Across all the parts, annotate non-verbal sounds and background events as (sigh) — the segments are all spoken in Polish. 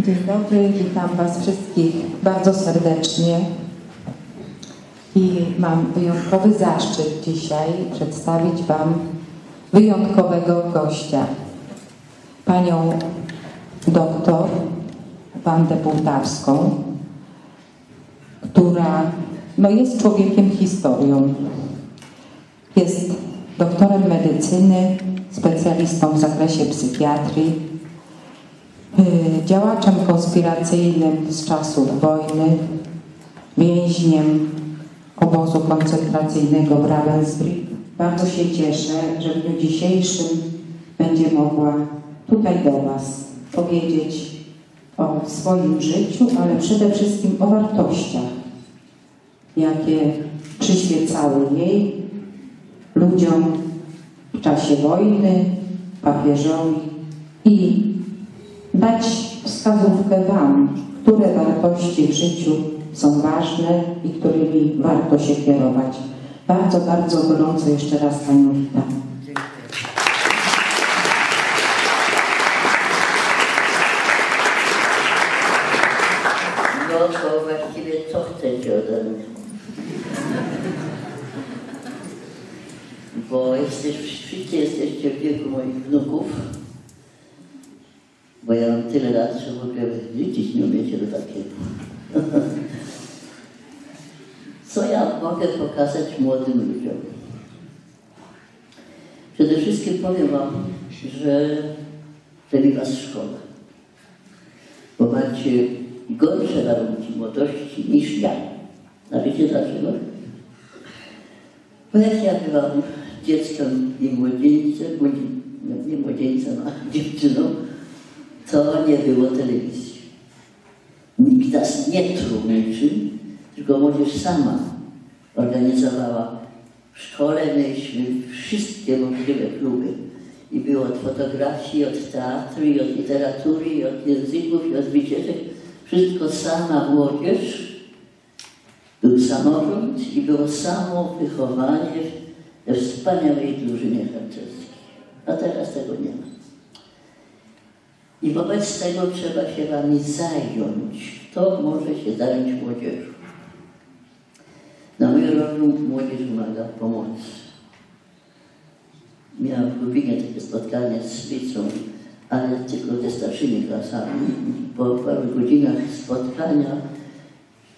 Dzień dobry, witam Was wszystkich bardzo serdecznie. I mam wyjątkowy zaszczyt dzisiaj przedstawić Wam wyjątkowego gościa. Panią doktor Wandę Bułtawską, która no, jest człowiekiem historią. Jest doktorem medycyny, specjalistą w zakresie psychiatrii, działaczem konspiracyjnym z czasów wojny, więźniem obozu koncentracyjnego w Ravensbrück. Bardzo się cieszę, że w dniu dzisiejszym będzie mogła tutaj do Was powiedzieć o swoim życiu, ale przede wszystkim o wartościach, jakie przyświecały jej, ludziom w czasie wojny, papieżowi i dać wskazówkę Wam, które wartości w życiu są ważne i którymi warto się kierować. Bardzo, bardzo gorąco jeszcze raz Panią witam. No to właściwie co chcecie ode mnie? Bo jesteś, wszyscy jesteście w wieku moich wnuków, bo ja mam tyle lat, że w ogóle liczyć nie umiecie do takiego. Co ja mogę pokazać młodym ludziom? Przede wszystkim powiem Wam, że lubi Was szkoła. Bo macie gorsze warunki młodości niż ja. A wiecie dlaczego? Bo jak ja byłam dzieckiem i młodzieńcem, młodzie- nie młodzieńcem, a dziewczyną, to nie było telewizji. Nikt nas nie truł niczym, tylko młodzież sama organizowała. W szkole mieliśmy wszystkie możliwe kluby. I było od fotografii, od teatru, i od literatury, i od języków, i od wycieczek. Wszystko sama młodzież. Był samorząd i było samo wychowanie we wspaniałej drużynie harcerskiej. A teraz tego nie ma. I wobec tego trzeba się wami zająć. Kto może się zająć młodzieżą? Na moją rolę młodzież wymaga pomocy. Miałam w Lubinie takie spotkanie z Wicą, ale tylko ze starszymi klasami. Po paru godzinach spotkania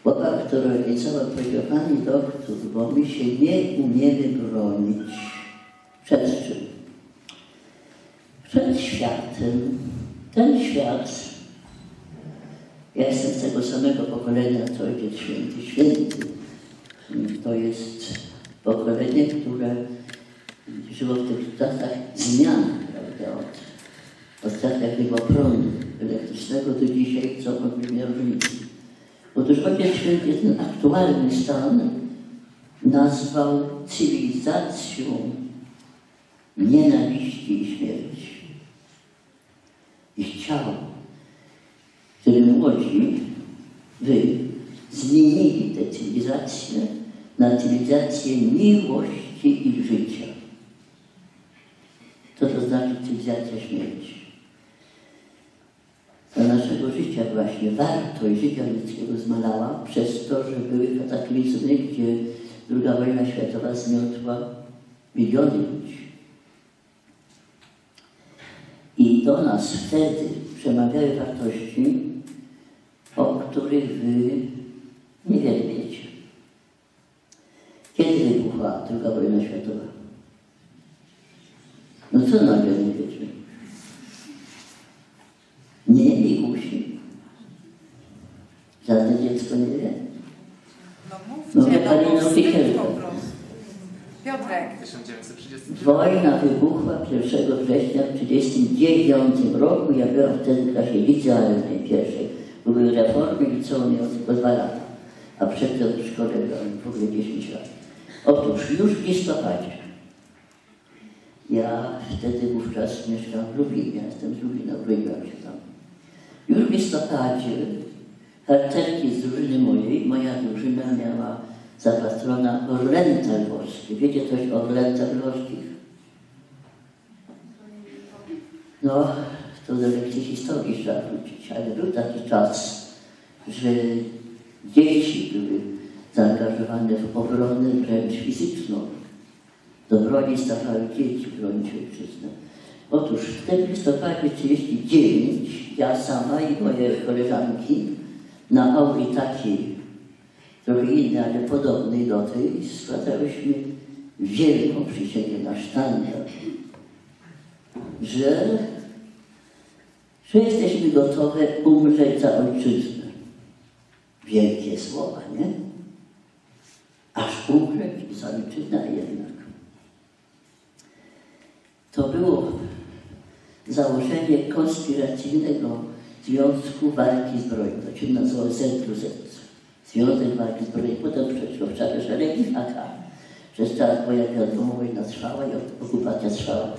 chłopak, który organizował, powiedział, Pani doktor, bo my się nie umiemy bronić. Przed czym? Przed światem. Ten świat, ja jestem z tego samego pokolenia, co Ojciec Święty. Święty to jest pokolenie, które żyło w tych czasach zmian, prawda, od, od czasach tego prądu elektrycznego do dzisiaj, co olbrzymia różnica. Otóż Ojciec Święty ten aktualny stan nazwał cywilizacją nienawiści i śmierci. I chciał, żeby młodzi, wy, zmienili tę cywilizację na cywilizację miłości i życia. Co to znaczy cywilizacja śmierci? Dla naszego życia właśnie wartość życia ludzkiego zmalała przez to, że były kataklizmy, gdzie II wojna światowa zmiotła miliony ludzi. I do nas wtedy przemawiały wartości, o których wy niewiele wiecie. Kiedy wybuchła II wojna światowa? No co nagle nie wiecie? Nie, Mikusi. Żadne dziecko nie wie? No No, mówcie, no, Karina bo wstyd Pichelka. po prostu. Piotrek, 1930 Wojna wybuchła 1 września w 1939 roku. Ja byłam wtedy w klasie licealnej pierwszej. Były reformy liceum miało tylko dwa lata, a przedtem w szkole byłam w ogóle 10 lat. Otóż już w listopadzie ja wtedy wówczas mieszkałam w Lublinie, ja jestem z Lublina, urodziłam się tam. Już w listopadzie harcerki z drużyny mojej, moja drużyna miała za patrona Orlęta Lwowskie. Wiecie coś o Orlętach Lwowskich? No, to do lekcji historii trzeba wrócić, ale ale był taki czas, że dzieci były zaangażowane w obronę wręcz fizyczną. Do broni stawały dzieci bronić ojczyznę. Otóż w tym listopadzie 39 ja sama i moje koleżanki na auli takiej, innej, ale podobnej do tej, składałyśmy wielką przysięgę na sztandar, że, że jesteśmy gotowe umrzeć za ojczyznę. Wielkie słowa, nie? Aż umrzeć za ojczyznę jednak. To było założenie konspiracyjnego Związku Walki Zbrojnej. To się nazywało ZWZ. Związek Walki Zbrojnej. Potem przeszło w czarne szeregi AK. Przez czas, wiadomo, wojna trwała i okupacja trwała.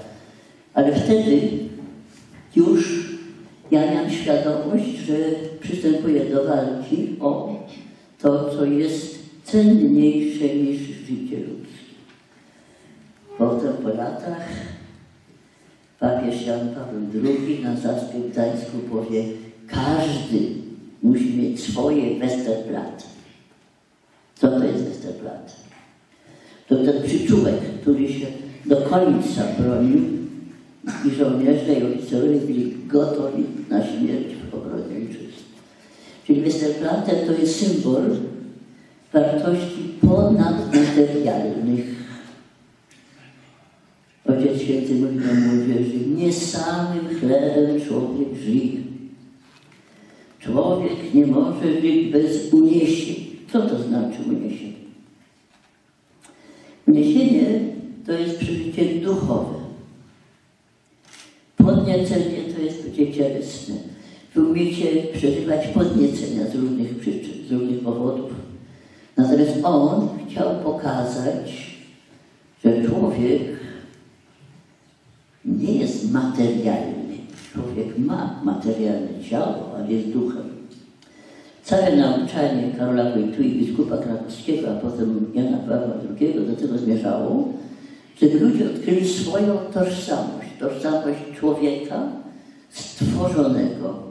Ale wtedy już ja miałam świadomość, że przystępuję do walki o to, co jest cenniejsze niż życie ludzkie. Potem po latach papież Jan Paweł II na zaspie Gdańsku powie każdy musi mieć swoje Westerplatte. Co to jest Westerplatte? To ten przyczółek, który się do końca bronił i żołnierze i oficerowie byli gotowi na śmierć w obronie ojczyzny. Czyli Westerplatte to jest symbol wartości ponadmaterialnych. Ojciec Święty mówi do młodzieży, nie samym chlebem człowiek żyje. Człowiek nie może żyć bez uniesień. Co to znaczy uniesienie? Uniesienie to jest przeżycie duchowe. Podniecenie to jest życie cielesne. Wy umiecie przeżywać podniecenia z różnych przyczyn, z różnych powodów. Natomiast on chciał pokazać, że człowiek nie jest materialny. Człowiek ma materialne ciało, ale jest duchem. Całe nauczanie Karola Wojtui, biskupa krakowskiego, a potem Jana Pawła II do tego zmierzało, żeby ludzie odkryli swoją tożsamość, tożsamość człowieka stworzonego.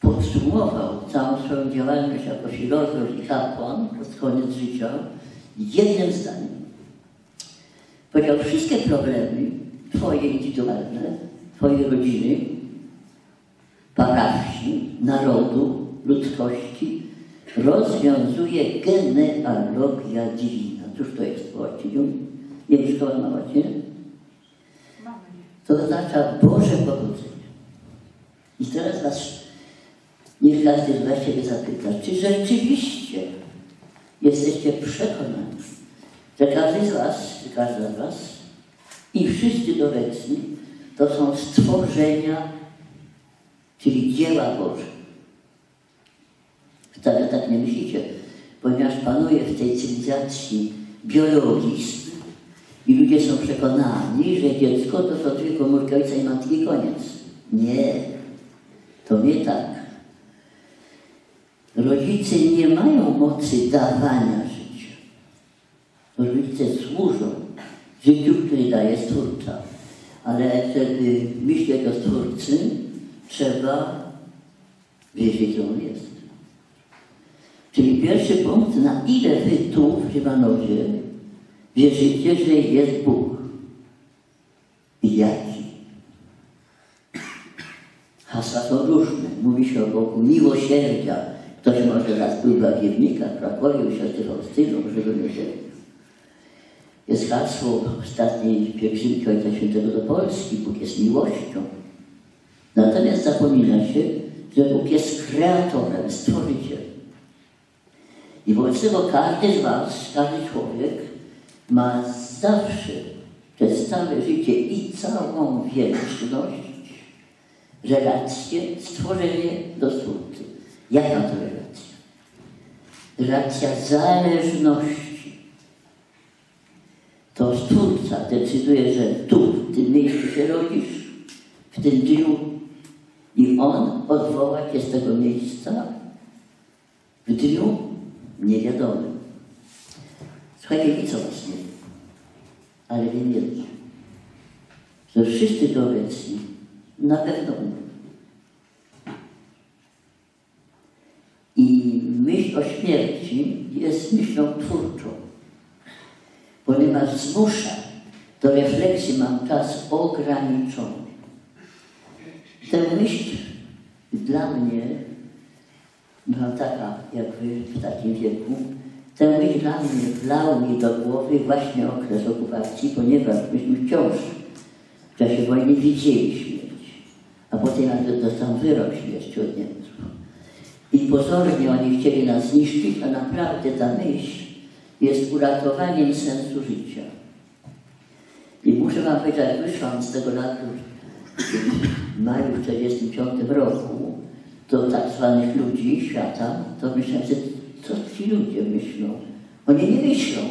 Podsumował całą swoją działalność jako filozof i kapłan pod koniec życia jednym zdaniem. Powiedział, wszystkie problemy Twoje indywidualne, Twojej rodziny, parafii, narodu, ludzkości rozwiązuje genealogia divina. Cóż to jest po łacinie? Nie wiem, szkoła łacinie? Mamy. To oznacza Boże powodzenie. I teraz Was, niech każdy z Was siebie zapyta, czy rzeczywiście jesteście przekonani, że każdy z Was, każda z Was i wszyscy obecni to są stworzenia, czyli dzieła Boże. Wcale tak nie myślicie, ponieważ panuje w tej cywilizacji biologizm i ludzie są przekonani, że dziecko to są tylko komórka ojca i matki i koniec. Nie, to nie tak. Rodzice nie mają mocy dawania życia. Rodzice służą życiu, który daje Stwórca. Ale żeby myśleć o Stwórcy, trzeba wiedzieć, że On jest. Czyli pierwszy punkt, na ile wy tu w Rywanowie wierzycie, że jest Bóg. I jaki? Hasła są różne. Mówi się o Bogu miłosierdzia. Ktoś może raz był w Bagiewnikach, w Krakowie, u siostry Faustyny, może go nie wie. Jest hasło ostatniej pielgrzymki Ojca Świętego do Polski. Bóg jest miłością. Natomiast zapomina się, że Bóg jest kreatorem, stworzycielem. I wobec tego każdy z Was, każdy człowiek ma zawsze przez całe życie i całą wieczność relację, stworzenie do Stwórcy. Jaka to relacja? Relacja zależności to stwórca decyduje, że tu, w tym miejscu się rodzisz, w tym dniu i on odwoła cię z tego miejsca w dniu niewiadomym. Słuchajcie, nic o was ale wiem jedno, że wszyscy to obecni na pewno. I myśl o śmierci jest myślą twórczą zmusza do refleksji, mam czas ograniczony. Tę myśl dla mnie była taka, jak wy w takim wieku, tę myśl dla mnie wlał mi do głowy właśnie okres okupacji, ponieważ myśmy wciąż w czasie wojny widzieli śmierć, a potem jak dostał wyrok śmierci od Niemców. I pozornie oni chcieli nas zniszczyć, a naprawdę ta myśl jest uratowaniem sensu życia. I muszę wam powiedzieć, jak wyszłam z tego latu w maju 1945 roku do tak zwanych ludzi świata, to myślałem sobie, co ci ludzie myślą? Oni nie myślą.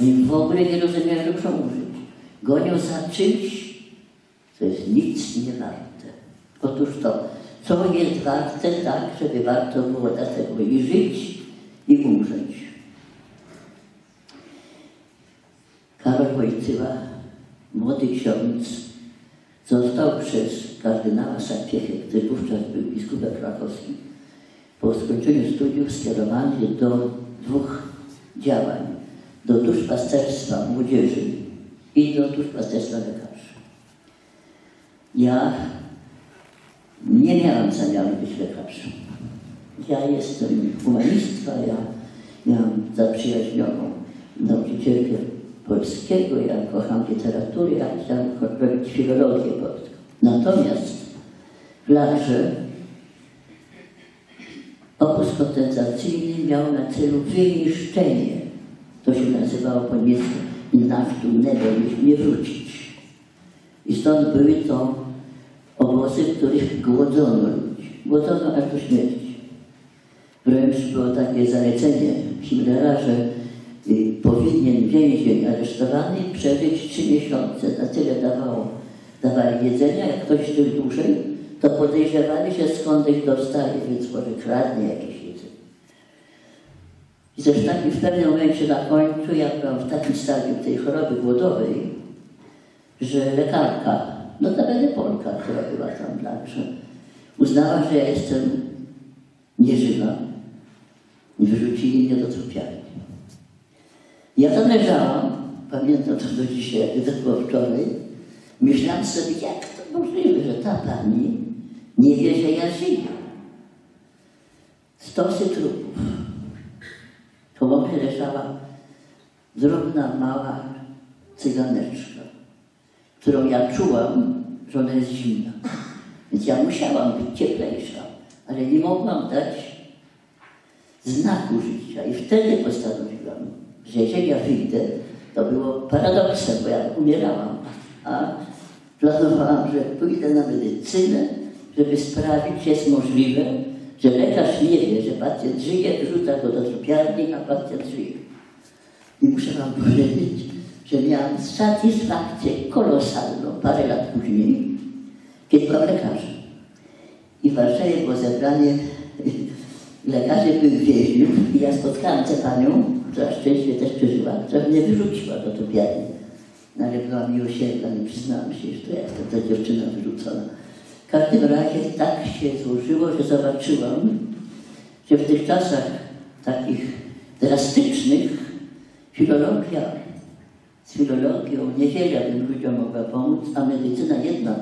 Oni w ogóle nie rozumieją, że muszą użyć. Gonią za czymś, co jest nic nie warte. Otóż to, co jest warte tak, żeby warto było dlatego i żyć, i umrzeć. Karol Wojtyła, młody ksiądz, został przez kardynała Sapiechę, który wówczas był biskupem krakowskim, po skończeniu studiów skierowany do dwóch działań. Do duszpasterstwa młodzieży i do duszpasterstwa lekarzy. Ja nie miałam zamiaru być lekarzem. Ja jestem humanistwa, ja miałam zaprzyjaźnioną nauczycielkę polskiego, ja kocham literaturę, ja chciałam robić filologię polską. Natomiast w Larze obóz kontemplacyjny miał na celu wyniszczenie, to się nazywało po niemiecku Inachtu Nebo, nie wrócić. I stąd były to obozy, w których głodzono ludzi. Głodzono aż do śmierci. Wręcz było takie zalecenie Himmlera, że powinien więzień aresztowany przeżyć trzy miesiące. Na tyle dawało, dawali jedzenia, jak ktoś żył dłużej, to podejrzewali się skądś dostaje, więc może kradnie jakieś jedzenie. I zresztą w pewnym momencie na końcu, ja byłam w takim stadium tej choroby głodowej, że lekarka, no będzie Polka, która była tam także, uznała, że ja jestem nieżywa i wyrzucili mnie do trupiarni. Ja tam leżałam, pamiętam to do dzisiaj, jak to było wczoraj, myślałam sobie, jak to możliwe, że ta pani nie wie, że ja żyję. Stosy trupów. Koło mnie leżała drobna, mała cyganeczka, którą ja czułam, że ona jest zimna. Więc ja musiałam być cieplejsza, ale nie mogłam dać znaku życia. I wtedy postanowiłam, jeżeli ja wyjdę, to było paradoksem, bo ja umierałam, a planowałam, że pójdę na medycynę, żeby sprawdzić, czy jest możliwe, że lekarz nie wie, że pacjent żyje, wrzuca go do trupiarni, a pacjent żyje. I muszę wam powiedzieć, że miałam satysfakcję kolosalną parę lat później, kiedy byłam lekarzem. I w Warszawie było zebranie (laughs) lekarzy byłych więźniów i ja spotkałam tę panią, która szczęście też przeżyła, która mnie wyrzuciła do trupiarni. No ale była miłosierna, nie przyznałam się, że to jak to ta dziewczyna wyrzucona. W każdym razie tak się złożyło, że zobaczyłam, że w tych czasach takich drastycznych filologia, z filologią niewiele bym ludziom mogła pomóc, a medycyna jednak.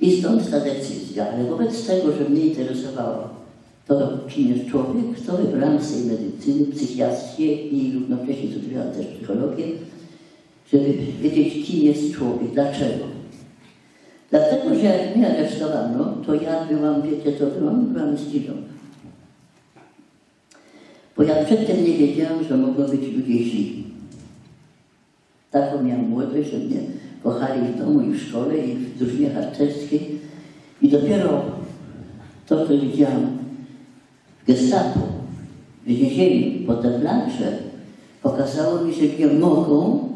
I stąd ta decyzja. Ale wobec tego, że mnie interesowało to, kim jest człowiek, to wybrałam z medycyny psychiatrię i równocześnie studiowałam też psychologię, żeby wiedzieć, kim jest człowiek, dlaczego. Dlatego, że jak mnie aresztowano, to ja byłam, wiecie co byłam? Byłam zdziwiona. Bo ja przedtem nie wiedziałam, że mogą być ludzie źli. Taką miałam młodość, że mnie kochali w domu i w szkole i w drużynie harcerskiej. I dopiero to, co widziałam gestapo, w więzieniu, potem w Lancze, pokazało mi, że ludzie mogą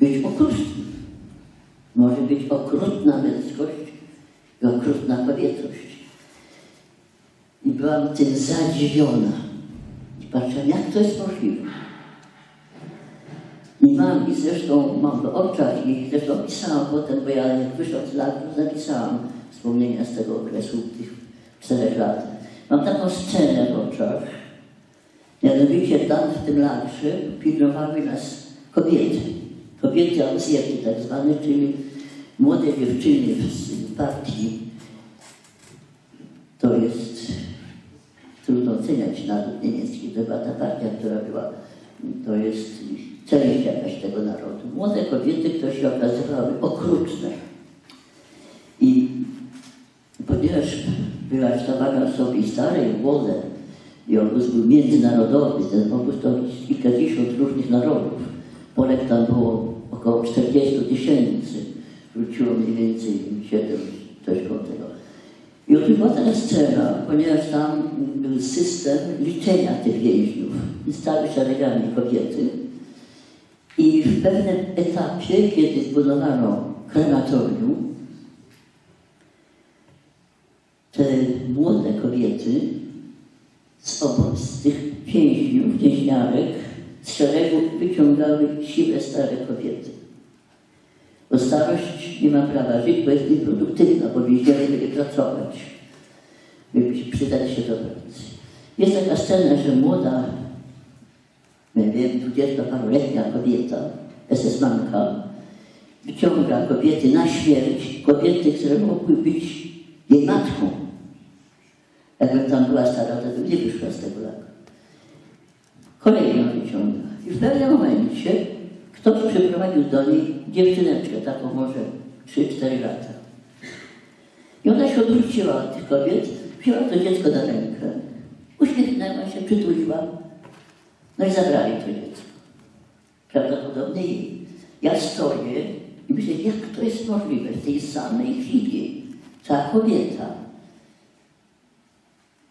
być okrutni. Może być okrutna męskość i okrutna kobiecość. I byłam tym zadziwiona. I patrzyłam, jak to jest możliwe. I mam, i zresztą mam w oczach, i zresztą pisałam potem, bo ja jak wyszłam z lagu, zapisałam wspomnienia z tego okresu, tych czterech lat. Mam taką scenę w oczach. Mianowicie tam w tym lagrze pilnowały nas kobiety. Kobiety augsjaki tak zwane, czyli młode dziewczyny w partii. To jest trudno oceniać naród niemiecki. To była ta partia, która była, to jest część jakaś tego narodu. Młode kobiety, które się okazywały okrutne. I ponieważ była sztabaga sobie stare i młode, i obóz był międzynarodowy, ten obóz to kilkadziesiąt różnych narodów. Polek tam było około 40 tysięcy, wróciło mniej więcej 7, coś koło tego. I otóż była taka scena, ponieważ tam był system liczenia tych więźniów. I stały szeregami kobiety. I w pewnym etapie, kiedy zbudowano krematorium, te młode kobiety z, obo- z tych więźniów, więźniarek, z szeregu wyciągały siwe stare kobiety. Bo starość nie ma prawa żyć, bo jest nieproduktywna, bo więźniowie mieli pracować, by przydać się do pracy. Jest taka scena, że młoda, nie wiem, dwudziestoparoletnia kobieta, SS-manka, wyciąga kobiety na śmierć, kobiety, które mogły być jej matką. Jakby tam była stara, to by nie wyszła z tego laku. Kolejną wyciąga. I w pewnym momencie ktoś przyprowadził do niej dziewczyneczkę, taką może 3-4 lata. I ona się odwróciła od tych kobiet, wzięła to dziecko na rękę, uśmiechnęła się, przytuliła, no i zabrali to dziecko. Prawdopodobnie jej. Ja stoję i myślę, jak to jest możliwe w tej samej chwili. Ta kobieta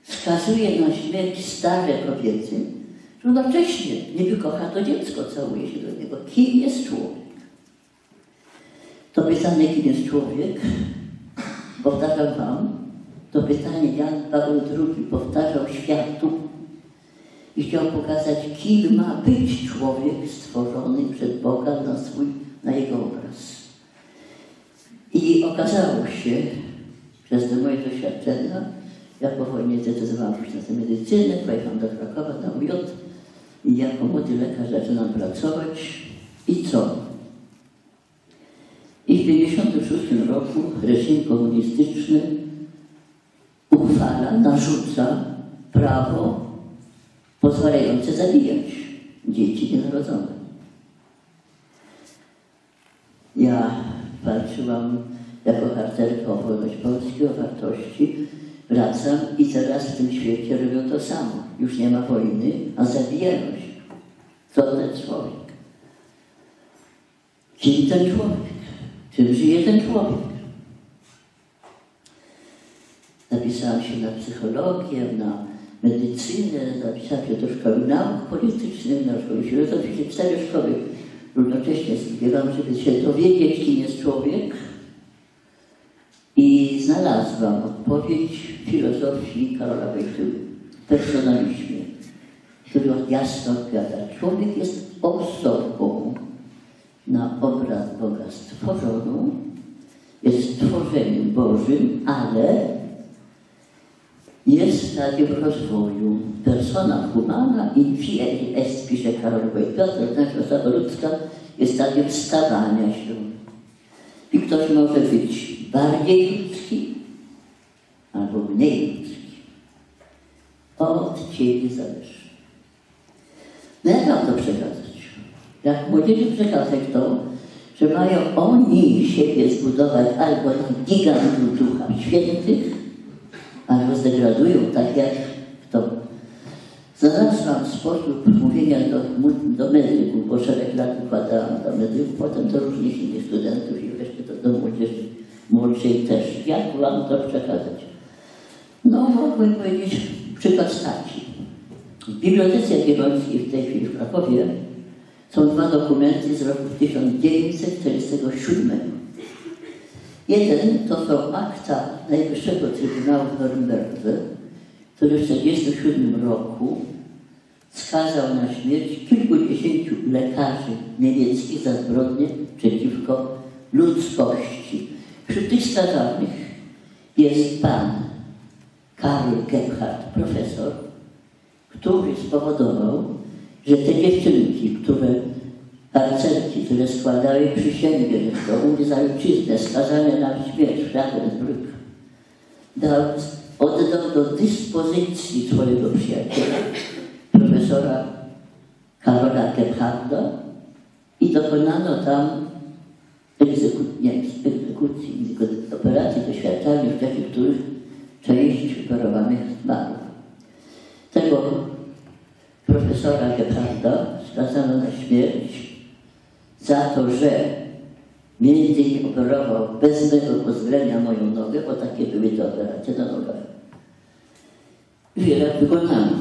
skazuje na śmierć stare kobiety, równocześnie nie wykocha to dziecko, całuje się do niego. Kim jest człowiek? To pytanie, kim jest człowiek, powtarzam Wam, to pytanie Jan Paweł II powtarzał światu i chciał pokazać, kim ma być człowiek stworzony przez Boga na swój, na jego obraz. I okazało się, przez moje doświadczenia, ja po wojnie zdecydowałam pójść na medycynę, pojechałam do Krakowa na UJ i jako młody lekarz zaczynam pracować. I co? I w 1956 roku reżim komunistyczny uchwala, narzuca prawo pozwalające zabijać dzieci nienarodzone. Ja walczyłam jako harcerka wolność Polski, o wartości. Wracam i teraz w tym świecie robią to samo. Już nie ma wojny, a zabijają się. Co ten człowiek? Kim ten człowiek? Czym żyje ten człowiek? Zapisałam się na psychologię, na medycynę, zapisałam się do szkoły nauk politycznych, na szkoły filozoficznej, cztery szkoły równocześnie studiowałam, żeby się dowiedzieć, kim jest człowiek. Znalazłam odpowiedź filozofii Karola Wojtyły, w personalizmie, który jasno odpowiada. Człowiek jest osobą na obraz Boga stworzoną, jest stworzeniem Bożym, ale jest w stadium rozwoju. Persona humana in fieri est, pisze Karol Wojtyła, to znaczy osoba ludzka jest w stadium stawania się. I ktoś może być bardziej ludzki albo mniej ludzki. Od Ciebie zależy. No jak mam to przekazać? Jak młodzieży przekazać to, że mają oni siebie zbudować albo na gigantu Ducha Świętych, albo zdegradują, tak jak. Znalazłam sposób mówienia do, do medyków, bo szereg lat układałam do medyków, potem do różnych innych studentów i wreszcie to do młodzieży młodszej też. Jak wam to przekazać? No, mogłem powiedzieć przykład staci. W Bibliotece Jagiellońskiej w tej chwili w Krakowie są dwa dokumenty z roku 1947. Jeden to są akta Najwyższego Trybunału w Norymberdze, który w 1947 roku skazał na śmierć kilkudziesięciu lekarzy niemieckich za zbrodnie przeciwko ludzkości. Wśród tych skazanych jest pan Karl Gebhardt, profesor, który spowodował, że te dziewczynki, które harcerki, które składały przysięgę, że chroniły za ojczyznę, skazane na śmierć w Ravensbrück, dał, oddał do dyspozycji swojego przyjaciela, profesora Karola Gebharda i dokonano tam egzekucji, tylko operacji doświadczalnych, w czasie których część operowanych zmarła. Tego profesora Gebharda skazano na śmierć za to, że innymi operował bez mego pozwolenia moją nogę, bo takie były te operacje na nogach. Wiele wykonano.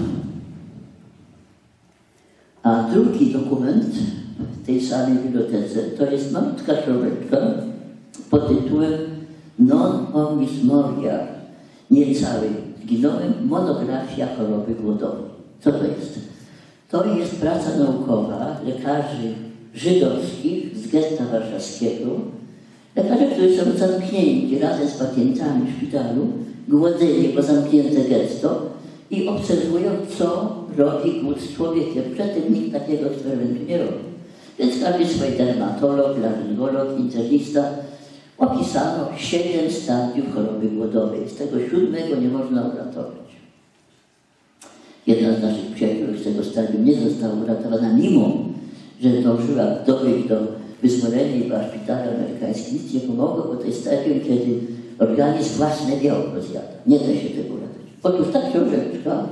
A drugi dokument w tej samej bibliotece to jest malutka książeczka pod tytułem Non omnis moria, niecały zginąłem, monografia choroby głodowej. Co to jest? To jest praca naukowa lekarzy żydowskich getta warszawskiego, lekarze, którzy są zamknięci razem z pacjentami w szpitalu, głodzeni, bo zamknięte getto i obserwują, co robi głód z człowiekiem. Przedtem nikt takiego eksperymentu nie robi. Więc każdy swój dermatolog, laryngolog, internista opisano siedem stadiów choroby głodowej. Z tego siódmego nie można uratować. Jedna z naszych przyjaciół z tego stadium nie została uratowana, mimo że dążyła dojść do wyzwolenia i była w szpitalu amerykańskim. Nic nie pomogło, bo to jest stadium, kiedy organizm własne białko zjada. Nie da się tego uratować. Otóż ta książeczka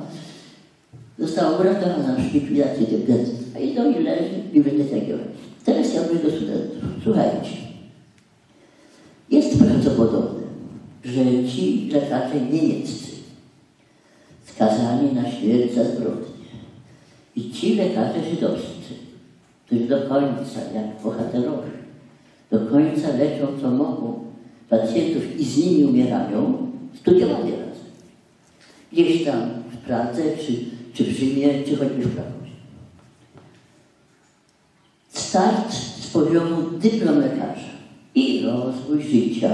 została uratowana w likwidacji gazet. I do i leży w Bibliotece Jagiellońskiej. Teraz ja mówię do studentów. Słuchajcie. Jest prawdopodobne, że ci lekarze niemieccy skazani na śmierć za zbrodnię i ci lekarze żydowscy, którzy do końca, jak bohaterowie, do końca leczą co mogą pacjentów i z nimi umierają, studiowali razem. Gdzieś tam w Pradze, czy, czy w Rzymie, czy choćby w Krakowie. Start z poziomu dyplom lekarza i rozwój życia.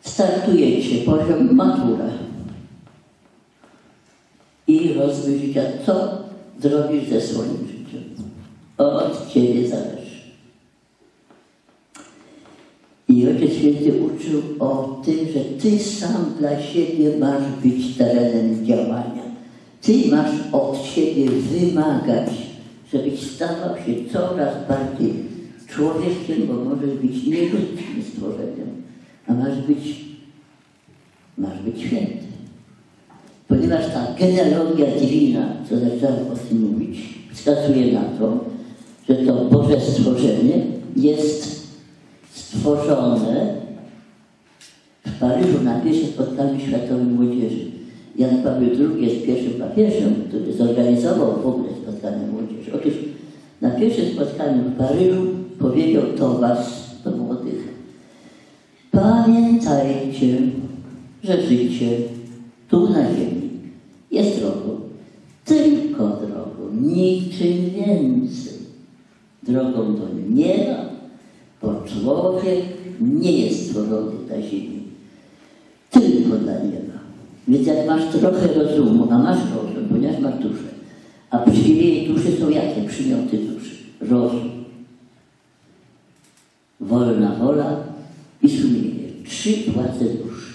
Startujecie poziom matura i rozwój życia. Co zrobisz ze swoim życiem? Od Ciebie zależy. I Ojciec Święty uczył o tym, że Ty sam dla siebie masz być terenem działania. Ty masz od siebie wymagać, żebyś stawał się coraz bardziej człowiekiem, bo możesz być nieludzkim stworzeniem, a masz być, masz być święty. Ponieważ ta genealogia divina, co zacząłem o tym mówić, wskazuje na to, że to Boże stworzenie jest stworzone w Paryżu na pierwszym spotkaniu Światowej Młodzieży. Jan Paweł II jest pierwszym papieżem, który zorganizował w ogóle spotkanie młodzieży. Otóż na pierwszym spotkaniu w Paryżu powiedział to was, do młodych. Pamiętajcie, że życie tu na ziemi jest drogą, tylko drogą, niczym więcej. Drogą do nieba, bo człowiek nie jest stworzony dla ziemi, tylko dla nieba. Więc jak masz trochę rozumu, a masz rozum, ponieważ masz duszę, a przywileje duszy są jakie przymioty duszy? Rozum, wolna wola i sumienie. Trzy władze duszy.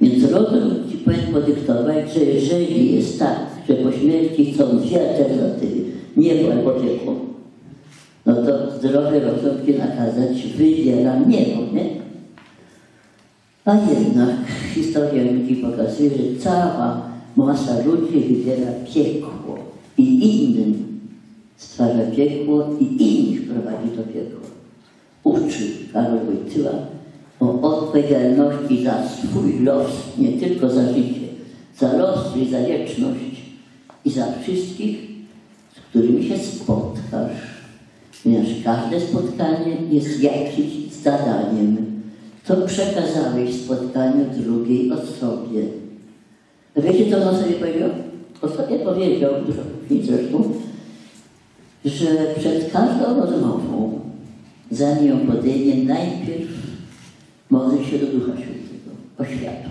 Więc rozum ci powinien podyktować, że jeżeli jest tak, że po śmierci są dwie alternatywy, albo piekło, no to zdrowe rozsądki nakazać wybieram niebo, nie? A jednak historia ludzi pokazuje, że cała masa ludzi wybiera piekło i innym stwarza piekło i innych prowadzi do piekła. Uczy Karol Wojtyła o odpowiedzialności za swój los, nie tylko za życie, za los i za wieczność i za wszystkich, którymi się spotkasz. Ponieważ każde spotkanie jest jakimś zadaniem. Co przekazałeś spotkaniu drugiej osobie? Wiecie, co on sobie powiedział? O sobie powiedział, dużo później że przed każdą rozmową, zanim ją podejmie, najpierw modli się do Ducha Świętego, o światło,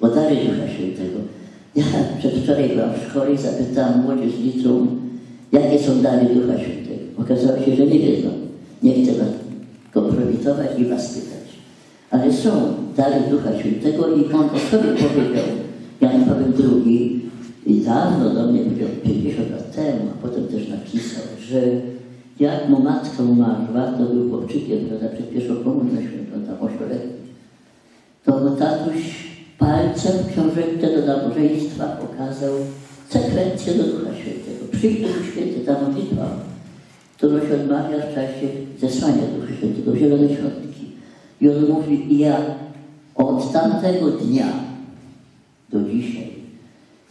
o dary Ducha Świętego. Ja przedwczoraj byłam w szkole i zapytałam młodzież liceum, jakie są dary Ducha Świętego. Okazało się, że nie wiedzą. Nie chcę was kompromitować i was pytać. Ale są dary Ducha Świętego i on o sobie powiedział, Jan Paweł II, i dawno do mnie powiedział, 50 lat temu, a potem też napisał, że jak mu matka umarła, to był chłopczykiem, prawda, przed pierwszą komunią świętą, tam ośmioletni, to mu tatuś palcem książeczce do nabożeństwa pokazał sekwencję do Ducha Świętego. Przyjdź Duchu Święty, ta modlitwa, którą się odmawia w czasie zesłania Ducha Świętego, Zielone Świątki. I on mówi, ja od tamtego dnia do dzisiaj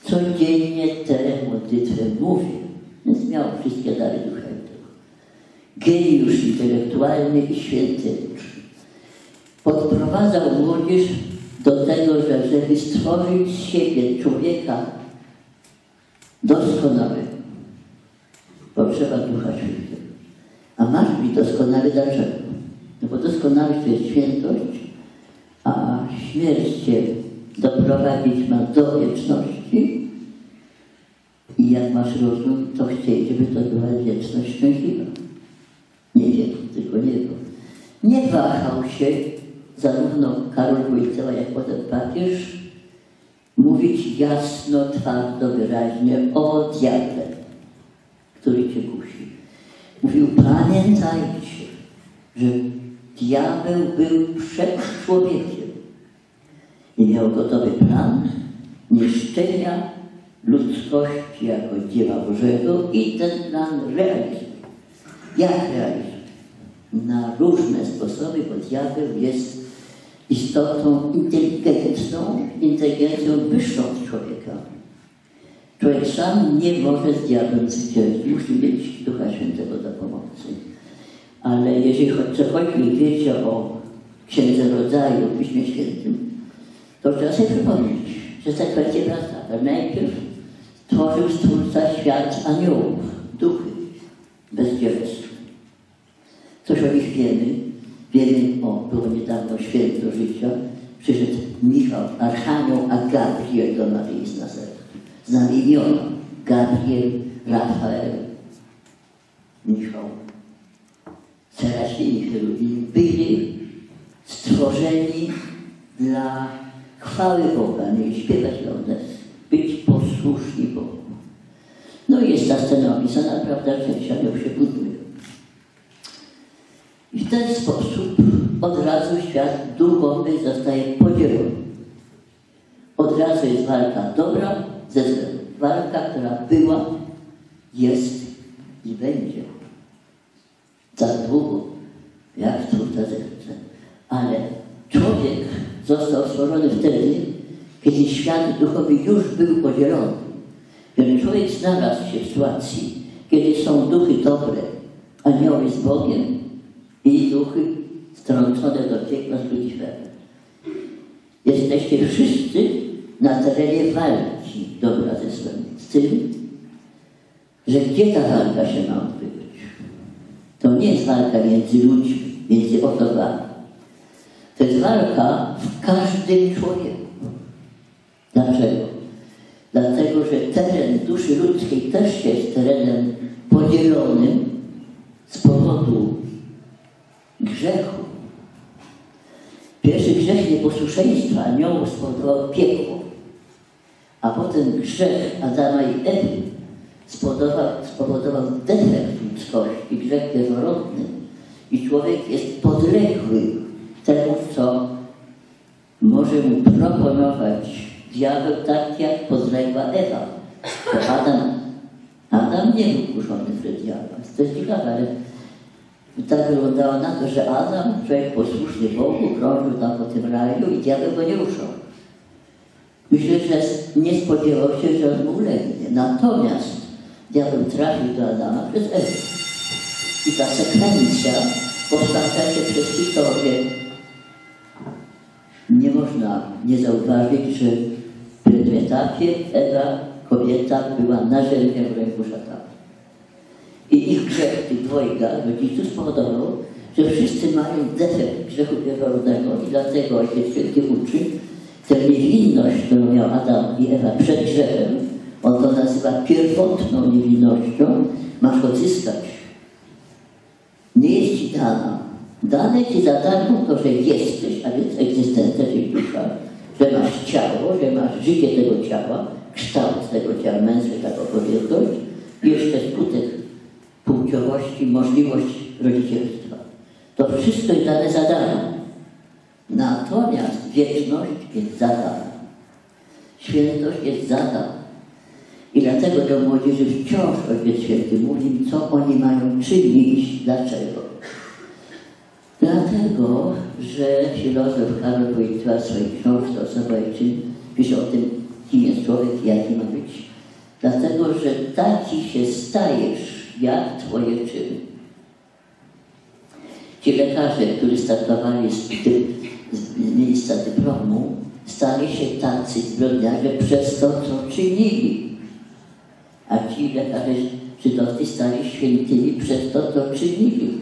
codziennie tę modlitwę mówię. Więc miał wszystkie dary Ducha Świętego. Geniusz intelektualny i święty. Podprowadzał młodzież do tego, że żeby stworzyć z siebie człowieka doskonałego, potrzeba Ducha Świętego. A masz być doskonały dlaczego? No bo doskonałość to jest świętość, a śmierć cię doprowadzić ma do wieczności i jak masz rozum, to chciej, żeby to była wieczność szczęśliwa. Nie wiem, tylko niebo. Nie wahał się zarówno Karol Wojtyła, jak potem papież mówić jasno, twardo, wyraźnie o diable, który cię kusi. Mówił, pamiętajcie, że diabeł był przed człowiekiem i miał gotowy plan niszczenia ludzkości jako dzieła Bożego i ten plan realizuje. Jak realizuje? Na różne sposoby, bo diabeł jest istotą inteligentną, inteligencją wyższą od człowieka. Człowiek sam nie może z diabłem zwyciężyć, musi mieć Ducha Świętego do pomocy. Ale jeżeli cokolwiek wiecie o Księdze Rodzaju w Piśmie Świętym, to trzeba sobie przypomnieć, że sekwencja była taka. Najpierw tworzył Stwórca świat aniołów, duchy bezdzielestwa. Coś o nich wiemy. Wiemy o, było niedawno święto życia. Przyszedł Michał, Archanioł, a Gabriel do Maryi z Nazaretu. Imiona. Gabriel, Rafael, Michał. Serafini, cherubini byli stworzeni dla chwały Boga, nie śpiewać one, być posłuszni Bogu. No i jest ta scena opisana, prawda, że anioł się buduje. I w ten sposób od razu świat duchowy zostaje podzielony. Od razu jest walka dobra ze złem. Walka, która była, jest i będzie. Tak długo, jak twórca zechce. Ale człowiek został stworzony wtedy, kiedy świat duchowy już był podzielony. Kiedy człowiek znalazł się w sytuacji, kiedy są duchy dobre, anioły z Bogiem i duchy strącone do piekła z Luciferem. Jesteście wszyscy na terenie walki dobra ze złem. Z tym, że gdzie ta walka się ma odbywać? To nie jest walka między ludźmi, między osobami. To jest walka w każdym człowieku. Dlaczego? Dlatego, że teren duszy ludzkiej też jest terenem podzielonym z powodu grzechu. Pierwszy grzech nieposłuszeństwa aniołów spowodował piekło, a potem grzech Adama i Ewy spowodował, spowodował defekt ludzkości, grzech pierworodny. I człowiek jest podległy temu, co może mu proponować diabeł tak, jak podległa Ewa. Bo Adam, Adam nie był kuszony przez diabła. To jest ciekawe, ale tak wyglądało na to, że Adam, człowiek posłuszny Bogu, krążył tam po tym raju i diabeł go nie ruszał. Myślę, że nie spodziewał się, że on mu ulegnie. Natomiast diabeł trafił do Adama przez Ewę. I ta sekwencja powtarza się przez historię. Nie można nie zauważyć, że w tym etapie Ewa, kobieta, była narzędziem ręku szatana. I ich grzech, tych dwojga rodziców spowodował, że wszyscy mają defekt grzechu pierworodnego i dlatego Ojciec Święty uczy, tę niewinność, którą miał Adam i Ewa przed grzechem, on to nazywa pierwotną niewinnością, masz odzyskać. Nie jest ci dana. Dane ci za darmo to, że jesteś, a więc egzystencja, czyli dusza, że masz ciało, że masz życie tego ciała, kształt tego ciała, męskość, taką kobiecość i jeszcze skutek płciowości, możliwość rodzicielstwa. To wszystko jest dane za darmo. Natomiast wieczność jest za darmo. Świętość jest za darmo. I dlatego do młodzieży wciąż Ojciec Święty mówi, co oni mają czynić, dlaczego. Dlatego, że filozof Karol Wojtyła w swojej książce Osoba i czyn pisze o tym, kim jest człowiek i jaki ma być. Dlatego, że taki się stajesz, jak Twoje czyny. Ci lekarze, którzy startowali z, tym, z miejsca dyplomu, stali się tacy zbrodniarze przez to, co czynili. A ci lekarze żydowscy stali świętymi przez to, co czynili.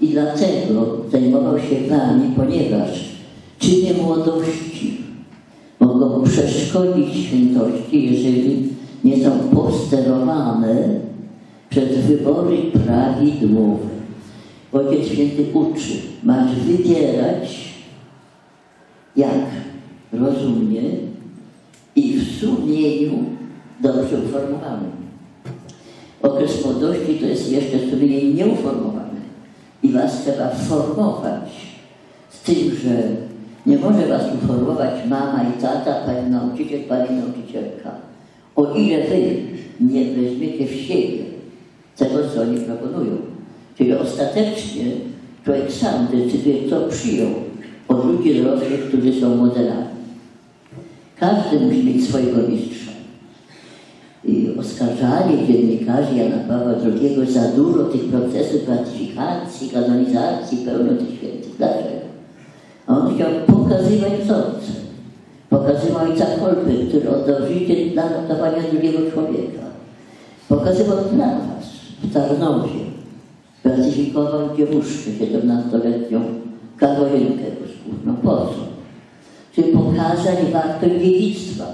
I dlatego zajmował się wami, ponieważ czyny młodości mogą przeszkodzić świętości, jeżeli nie są posterowane przez wybory prawidłowe. Ojciec Święty uczy, masz wybierać jak rozumnie i w sumieniu dobrze uformowanym. Okres młodości to jest jeszcze sumienie nieuformowane i was trzeba formować z tym, że nie może was uformować mama i tata, pani nauczyciel, pani nauczycielka. O ile wy nie weźmiecie w siebie tego, co oni proponują. Czyli ostatecznie człowiek sam decyduje, co przyjął od ludzi dorosłych, którzy są modelami. Każdy musi mieć swojego mistrza. I oskarżali dziennikarzy Jana Pawła II za dużo tych procesów ratyfikacji, kanonizacji pełnoty świętych. Dlaczego? A on chciał pokazywać wzorce. Pokazywał ojca Kolby, który oddał życie dla ratowania drugiego człowieka. Pokazywał dla was w Tarnowie. Ratyfikował dziewuszkę 17-letnią Karolynkę No po co? Czy pokazać wartość dziedzictwa?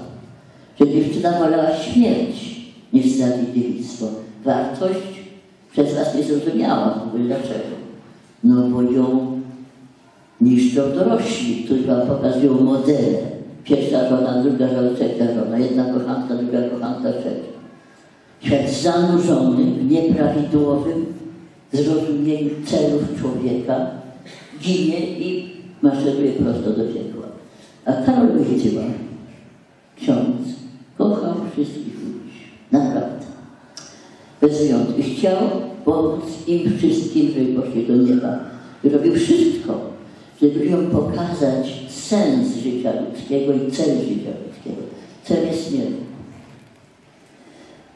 Że dziewczyna wolała śmierć niż stracić dziedzictwo. Wartość przez was niezrozumiała. Mówię, dlaczego? No bo ją niszczą dorośli, którzy wam pokazują modele. Pierwsza żona, druga żona, trzecia żona, jedna kochanka, druga kochanka, trzecia. Świat zanurzony w nieprawidłowym zrozumieniu celów człowieka ginie i maszeruje prosto do piekła. A Karol Wojtyła, ksiądz, kochał wszystkich ludzi. Naprawdę. Bez wyjątku. Chciał pomóc im wszystkim, żeby poszli do nieba. Robił wszystko, żeby ludziom pokazać sens życia ludzkiego i cel życia ludzkiego. Cel jest niebo.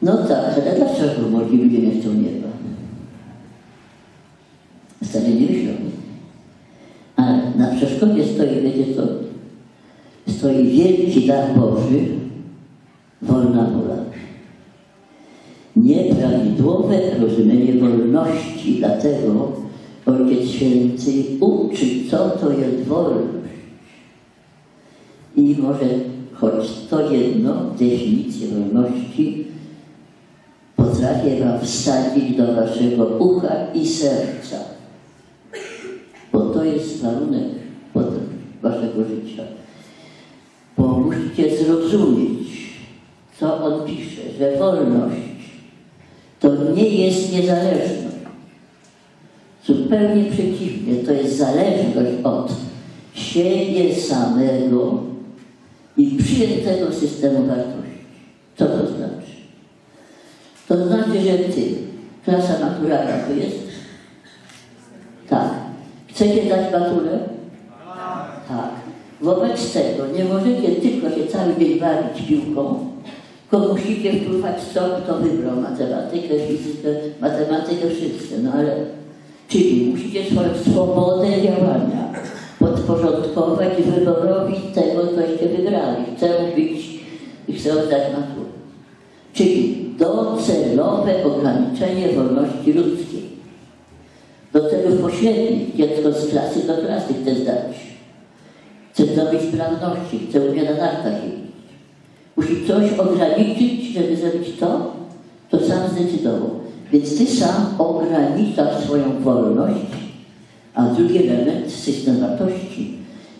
No tak, ale dlaczego młodzi ludzie nie chcą nieba? Wcale nie myślą. Ale na przeszkodzie stoi, wiecie co? Stoi wielki dar Boży, wolna wola. Nieprawidłowe rozumienie wolności, dlatego Ojciec Święty uczy, co to jest wolność. I może choć to jedno, definicję wolności, potrafię Wam wsadzić do Waszego ucha i serca. Bo to jest warunek Waszego życia. Bo musicie zrozumieć, co on pisze, że wolność to nie jest niezależność. Zupełnie przeciwnie, to jest zależność od siebie samego i przyjętego systemu wartości. Co to znaczy? To znaczy, że ty, klasa naturalna to jest? Tak. Chcecie dać maturę? Tak. Wobec tego nie możecie tylko się cały dzień bawić piłką, tylko musicie wpływać, co kto wybrał matematykę, fizykę, matematykę, wszyscy. No ale Czyli musicie swoją swobodę działania podporządkować wyborowi tego, coście wygrali. Chcę być i chcę oddać maturę. Czyli docelowe ograniczenie wolności ludzkiej. Do celów pośrednich dziecko z klasy do klasy chce zdać. Chce zdobyć sprawności, chce umie na. Musi coś ograniczyć, żeby zrobić to, to sam zdecydował. Więc ty sam ograniczasz swoją wolność, a drugi element, system wartości.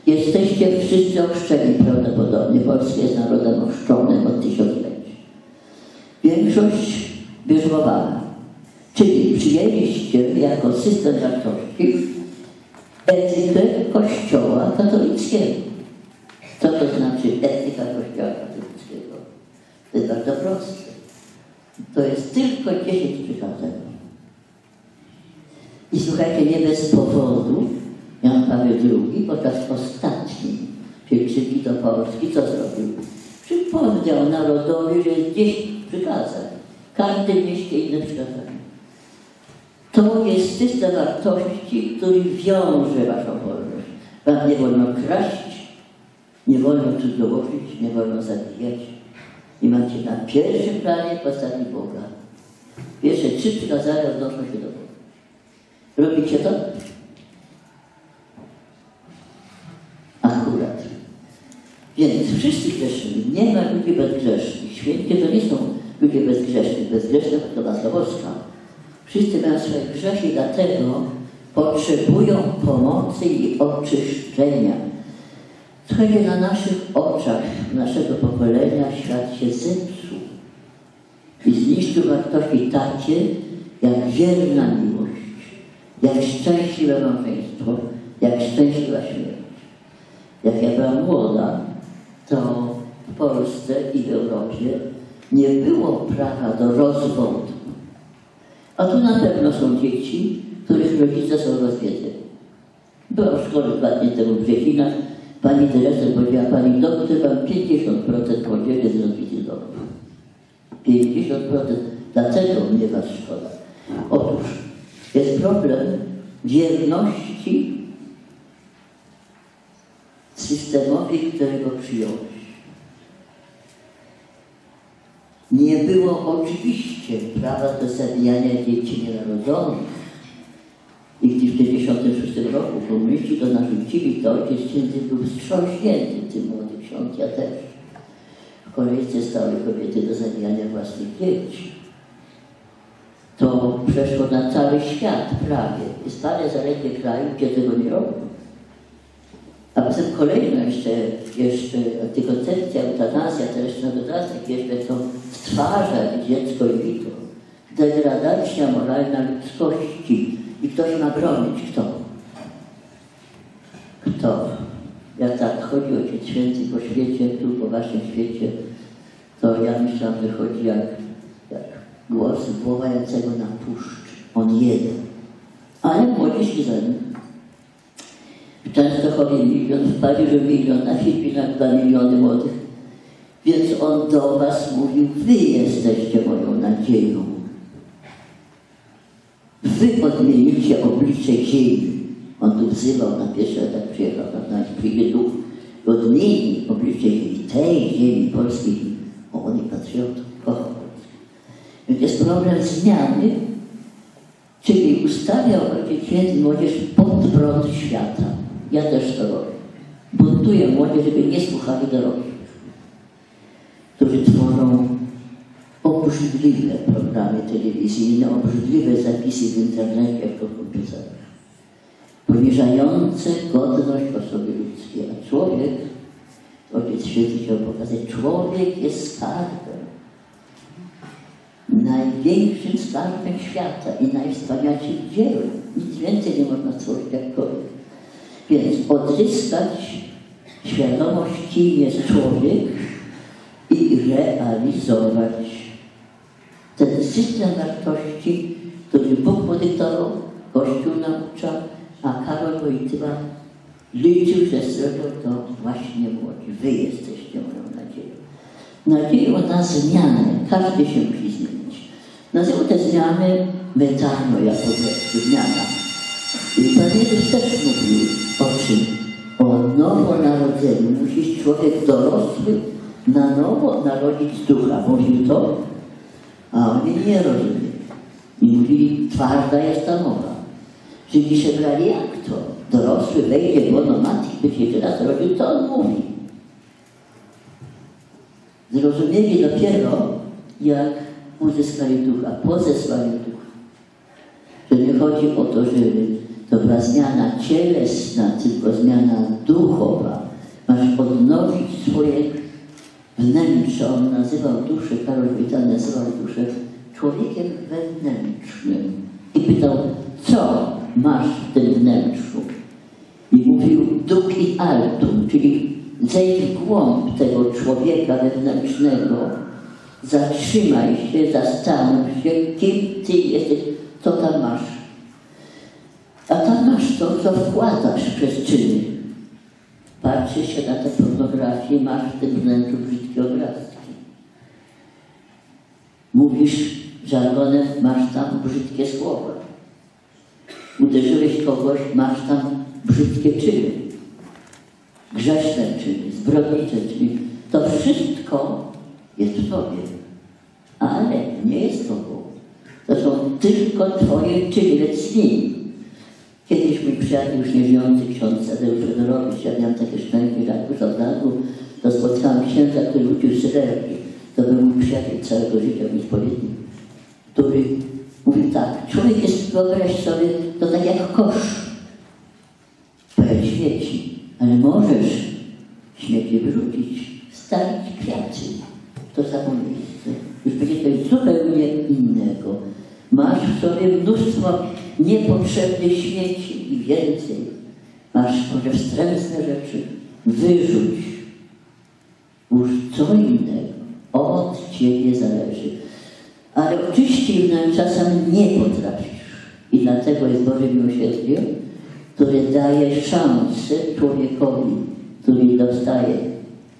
Jesteście wszyscy ochrzczeni prawdopodobnie. Polska jest narodem ochrzczonym od tysiącleci. Większość bierzmowana. Czyli przyjęliście jako system wartości etykę Kościoła katolickiego. Co to znaczy etyka Kościoła katolickiego? To jest bardzo proste. To jest tylko 10 przykazań. I słuchajcie, nie bez powodu Jan Paweł II podczas ostatniej pielgrzymi do Polski co zrobił? Przypomniał narodowi, że jest 10 przykazań. Każdy mieście inne przykazanie. To jest system wartości, który wiąże waszą wolność. Wam nie wolno kraść, nie wolno cudzołożyć, nie wolno zabijać. I macie na pierwszym planie postawić Boga. Pierwsze trzy przykazania odnoszą się do Boga. Robicie to? Akurat. Więc wszyscy grzeszyli. Nie ma ludzi bezgrzesznych. Święci to nie są ludzie bezgrzeszni. Bezgrzeszna to Matka Boska. Wszyscy mają swoje grzechy, dlatego potrzebują pomocy i oczyszczenia. Słuchajcie, na naszych oczach, naszego pokolenia świat się zepsuł i zniszczył wartości takie, jak wierna miłość, jak szczęśliwe małżeństwo, jak szczęśliwa śmierć. Jak ja byłam młoda, to w Polsce i w Europie nie było prawa do rozwodu. A tu na pewno są dzieci, których rodzice są rozwiedzeni. Byłam w szkole dwa dni temu w Brzezinach. Pani dyrektor powiedziała, pani doktor, mam 50% młodzieży z rozbitych domów. 50%. Dlaczego mnie was szkoda? Otóż jest problem wierności systemowi, którego przyjąłeś. Nie było oczywiście prawa do zabijania dzieci nienarodzonych. I gdy w 1956 roku komuniści to narzucili, to ojciec święty był wstrząśnięty, tym młody ksiądz, ja też. W kolejce stały kobiety do zabijania własnych dzieci. To przeszło na cały świat prawie. Jest parę zaledwie krajów, gdzie tego nie robią. A potem kolejna jeszcze, jeszcze antykoncepcja, eutanazja, to jeszcze na dodatek jeszcze to stwarzać dziecko i wito. Degradacja moralna ludzkości. I ktoś ma bronić. Kto? Kto? Jak tak chodzi Ojciec Święty po świecie, tu po waszym świecie, to ja myślałam, że chodzi jak, jak głos wołającego na puszczy. On jeden. Ale młodzież nie za Częstochowie milion, w Paryżu milion, na Filipinach dwa miliony młodych. Więc on do was mówił, wy jesteście moją nadzieją. Wy odmienicie oblicze ziemi. On tu wzywał na pierwszy etap przyjechał, prawda, przyjdzie duch i odmieni oblicze ziemi, tej ziemi polskiej. O, on jest patriotą, kocha Polskę. Więc jest problem zmiany, czyli ustawiał Ojciec Święty młodzież pod prąd świata. Ja też to robię. Buntuję młodzież, żeby nie słuchali dorosłych, którzy tworzą obrzydliwe programy telewizyjne, obrzydliwe zapisy w internecie, w komputerach, poniżające godność osoby ludzkiej. A człowiek, Ojciec Święty chciał pokazać, człowiek jest skarbem, największym skarbem świata i najwspanialszym dziełem. Nic więcej nie można stworzyć jak człowiek. Więc odzyskać świadomość, kim jest człowiek i realizować ten system wartości, który Bóg podyktował, Kościół nauczał, a Karol Wojtyła liczył, że zrobią to właśnie młodzi. Wy jesteście moją nadzieją. Nadzieją na zmianę. Każdy się musi zmienić. Nazywał te zmiany metano, jako zmiana. I Pan Jezus też mówił o czym? O nowonarodzeniu. Musi człowiek dorosły na nowo narodzić ducha. Mówił to, a oni nie rozumieli. I mówili, twarda jest ta mowa. Czyli się brali jak to? Dorosły wejdzie w łono matki, by się jeszcze raz rodził, co on mówi. Zrozumieli dopiero, jak uzyskali ducha, po zesłaniu ducha. chodzi o to, żeby to była zmiana cielesna, tylko zmiana duchowa. Masz odnowić swoje wnętrze. On nazywał duszę, Karol Wojtal nazywał duszę człowiekiem wewnętrznym. I pytał, co masz w tym wnętrzu? I mówił duc i altum, czyli zejdź w głąb tego człowieka wewnętrznego, zatrzymaj się, zastanów się, kim ty jesteś, co tam masz. A tam masz to, co wkładasz przez czyny. Patrzysz się na tę pornografię, masz w tym wnętrzu brzydkie obrazki. Mówisz żargonem, masz tam brzydkie słowa. Uderzyłeś kogoś, masz tam brzydkie czyny. Grzeszne czyny, zbrodnicze czyny. To wszystko jest w Tobie. Ale nie jest Tobą. To są tylko Twoje czyny, lecz zmień. Kiedyś mój przyjaciel, już nieżyjący ksiądz Tadeusz Fedorowicz, ja miałem takie szczęście, że jak z naradu, to spotkałem księdza, który uczył szyderki. To był mój przyjaciel całego życia, mój spowiednik, który mówił tak, człowiek jest, wyobraź sobie, to tak jak kosz, pełen śmieci, ale możesz śmieci wyrzucić, stawić kwiaty to samo miejsce. Już będzie coś zupełnie innego. Masz w sobie mnóstwo niepotrzebnych śmieci i więcej. Masz może wstrętne rzeczy. Wyrzuć. Już co innego. Od Ciebie zależy. Ale oczyścić wnętrza czasem nie potrafisz. I dlatego jest Boże miłosierdzie, które daje szansę człowiekowi, który dostaje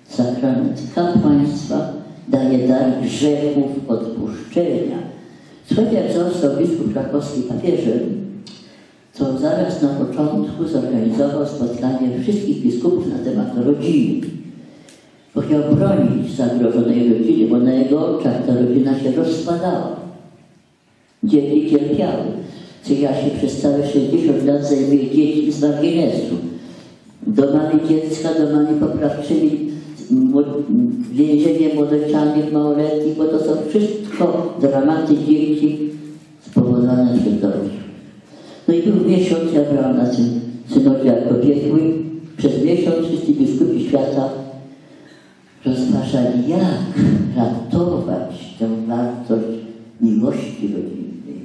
sakrament kapłaństwa, daje dar grzechów odpuszczenia. Słuchajcie, jak został biskup krakowski papieżem, to zaraz na początku zorganizował spotkanie wszystkich biskupów na temat rodziny. Bo chciał bronić zagrożonej rodziny, bo na jego oczach ta rodzina się rozpadała. Dzieci cierpiały. Czy ja się przez całe 60 lat zajmuję dziećmi z marginesu. Domami dziecka, domami poprawczymi, więzienie młodocianych, małoletnich, bo to są wszystko dramaty dzieci spowodowane przez dorosłych. No i był miesiąc, ja brałam na tym synodzie jako biegły. Przez miesiąc wszyscy biskupi świata rozważali, jak ratować tę wartość miłości rodzinnej,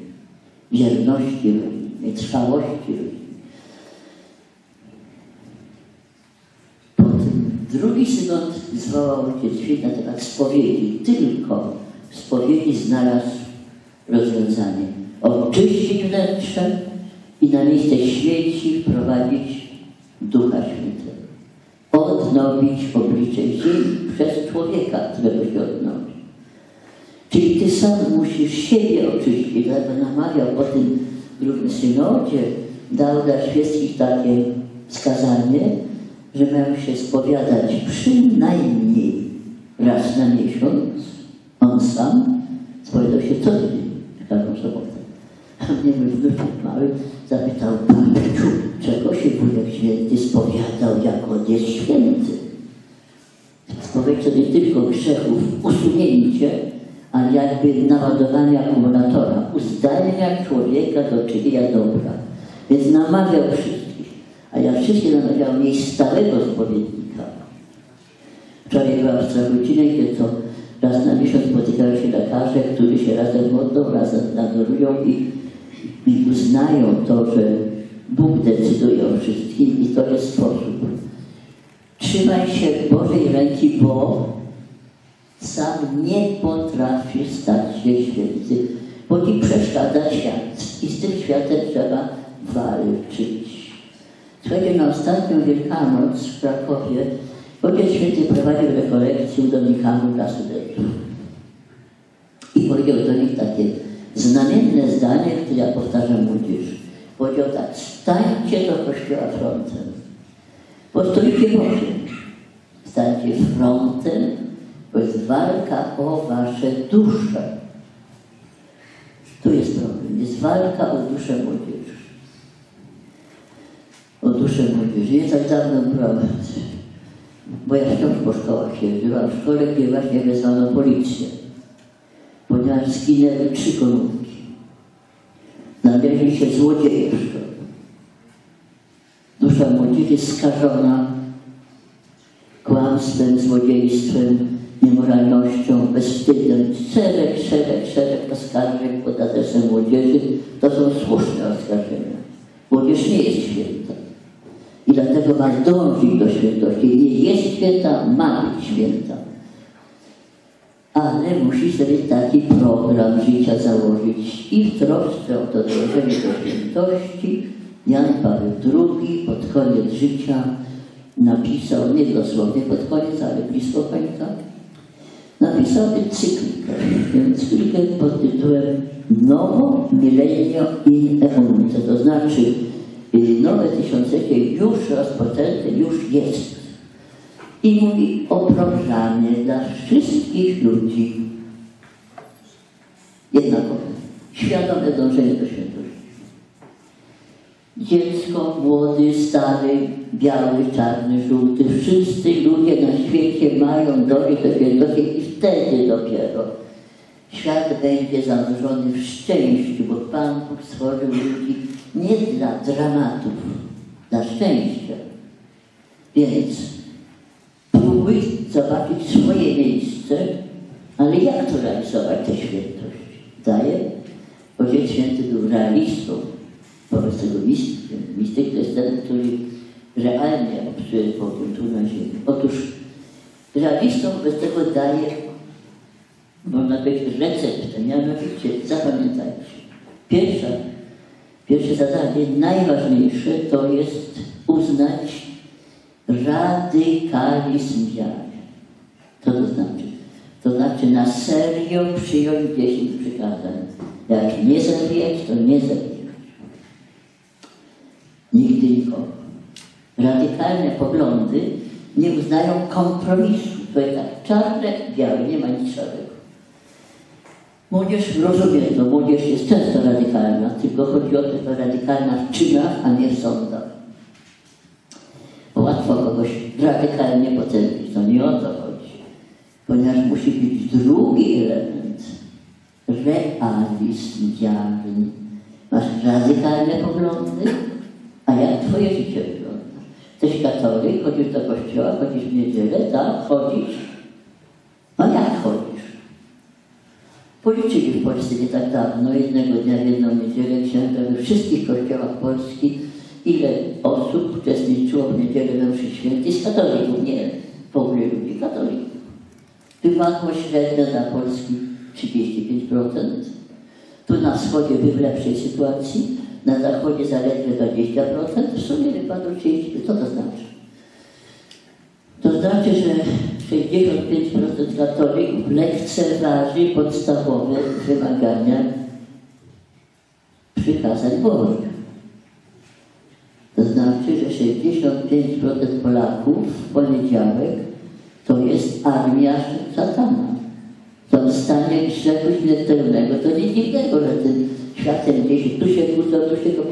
wierności rodzinnej, trwałości rodzinnej. Zwołał Ojciec na temat spowiedzi. Tylko w spowiedzi znalazł rozwiązanie. Oczyścić wnętrze i na miejsce śmieci wprowadzić Ducha Świętego. Odnowić oblicze ziemi przez człowieka, którego się odnowi. Czyli Ty sam musisz siebie oczyścić. Dlatego namawiał po tym drugim synodzie, dał dla wszystkich takie wskazanie, że mają się spowiadać przynajmniej raz na miesiąc. On sam spowiadał się co tydzień, w każdą sobotę. A mnie wnuczek mały zapytał, babciu, czego się wujek święty spowiadał, jak on jest święty? Spowiedź nie tylko grzechów, usunięcie, ale jakby naładowanie akumulatora, uzdalnia człowieka do czynienia dobra. Więc namawiał wszystkich, a ja wszystkich namawiał mieć stałego spowiednika. Wczoraj była w Strachucinie, gdzie to raz na miesiąc spotykają się lekarze, którzy się razem modlą, razem nadorują i, i uznają to, że Bóg decyduje o wszystkim i to jest sposób. Trzymaj się Bożej ręki, bo sam nie potrafisz stać się święty, bo ci przeszkadza świat i z tym światem trzeba walczyć. Słuchajcie, na ostatnią Wielkanoc w Krakowie Ojciec Święty prowadził rekolekcję u Dominikanów dla studentów. I powiedział do nich takie znamienne zdanie, które ja powtarzam młodzieży. Powiedział tak, stańcie do kościoła frontem. Postójcie bokiem. Stańcie frontem, bo jest walka o wasze dusze. Tu jest problem. Jest walka o duszę młodzieży. O duszę młodzieży. Nie tak dawno byłam, bo ja wciąż po szkołach jeździłam, w szkole, gdzie właśnie wezwano policję, ponieważ zginęły trzy. Na znaleźli się złodzieje w szkole. Dusza młodzieży skażona kłamstwem, złodziejstwem, niemoralnością, bezwstydem. Szereg, szereg, szereg oskarżeń pod adresem młodzieży. To są słuszne oskarżenia. Młodzież nie jest święta. I dlatego ma dążyć do świętości. Nie jest święta, ma być święta. Ale musi sobie taki program życia założyć i w trosce o to dążenie do świętości Jan Paweł II pod koniec życia napisał, nie dosłownie pod koniec, ale blisko końca, napisał encyklikę, encyklikę pod tytułem Nowo Millennium in Evoluce, to znaczy nowe tysiąclecie już rozpoczęte, już jest. I mówi o programie dla wszystkich ludzi jednakowe, świadome dążenie do świętości. Dziecko, młody, stary, biały, czarny, żółty, wszyscy ludzie na świecie mają dojść do świętości i wtedy dopiero świat będzie zanurzony w szczęściu, bo Pan Bóg stworzył ludzi nie dla dramatów, dla szczęścia. Więc próbuj zobaczyć swoje miejsce, ale jak to realizować tę świętość? Daje? Ojciec Święty był realistą, wobec tego mistyk. Mistyk to jest ten, który realnie obserwuje Bogiem na ziemi. Otóż realistą wobec tego daje, można powiedzieć, receptę, mianowicie zapamiętajcie. Pierwsza, pierwsze zadanie, najważniejsze, to jest uznać radykalizm wiary. Co to znaczy? To znaczy na serio przyjąć dziesięć przykazań. Jak nie zabijać, to nie zabijać. Nigdy nikogo. Radykalne poglądy nie uznają kompromisu. To jest tak czarne, białe, nie ma nic szarego. Młodzież rozumie to, młodzież jest często radykalna, tylko chodzi o to, że radykalna w czynach, a nie w sądach. Bo łatwo kogoś radykalnie potępić, to nie o to chodzi. Ponieważ musi być drugi element, realizm wiary. Masz radykalne poglądy, a jak twoje życie wygląda? Jesteś katolik, chodzisz do kościoła, chodzisz w niedzielę, tak? Chodzisz? A jak chodzisz? Policzyli w Polsce nie tak dawno, jednego dnia w jedną niedzielę księża we wszystkich kościołach Polski, ile osób uczestniczyło w niedzielę we mszy świętej z katolików, nie w ogóle ludzi, katolików. Wypadło średnio na Polski 35%. Tu na wschodzie był w lepszej sytuacji, na zachodzie zaledwie 20%, w sumie wypadło 30%. Co to znaczy? To znaczy, że 65% katolików lekceważy podstawowe wymagania przykazań Bożych. To znaczy, że 65% Polaków w poniedziałek to jest armia satana. W stanie grzechu śmiertelnego. To nic dziwnego, że ten światem gdzieś tu się kłócą, tu się go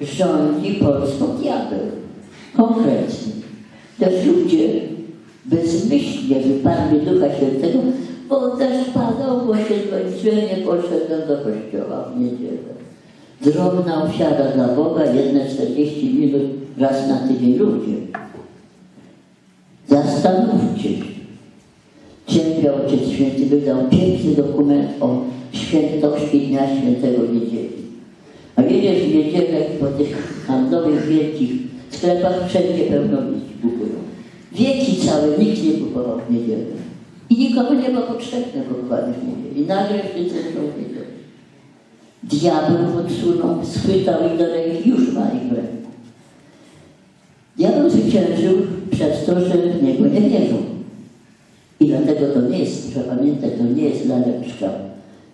rządzi Polską diabeł. Konkretnie. Też ludzie bezmyślnie wyparli Ducha Świętego, bo też padał, bo się skończyłem, nie poszedłem do kościoła w niedzielę. Drobna ofiara dla Boga, jedne 40 minut raz na tydzień ludzie. Zastanówcie się. Księga Ojciec Święty wydał piękny dokument o świętości Dnia Świętego Niedzieli. A jedziesz w niedzielę po tych handlowych wielkich sklepach, wszędzie pełno ludzi kupują. Wieki całe nikt nie kupował w niedzielę. I nikomu nie było potrzebne kupowanie w niedzielę. I nagle wszyscy niedzielę. Diabeł podsunął, schwytał ich do ręki, już ma ich w ręku. Diabeł zwyciężył przez to, że w niego nie wierzą. I dlatego to nie jest, proszę pamiętać, to nie jest laleczka,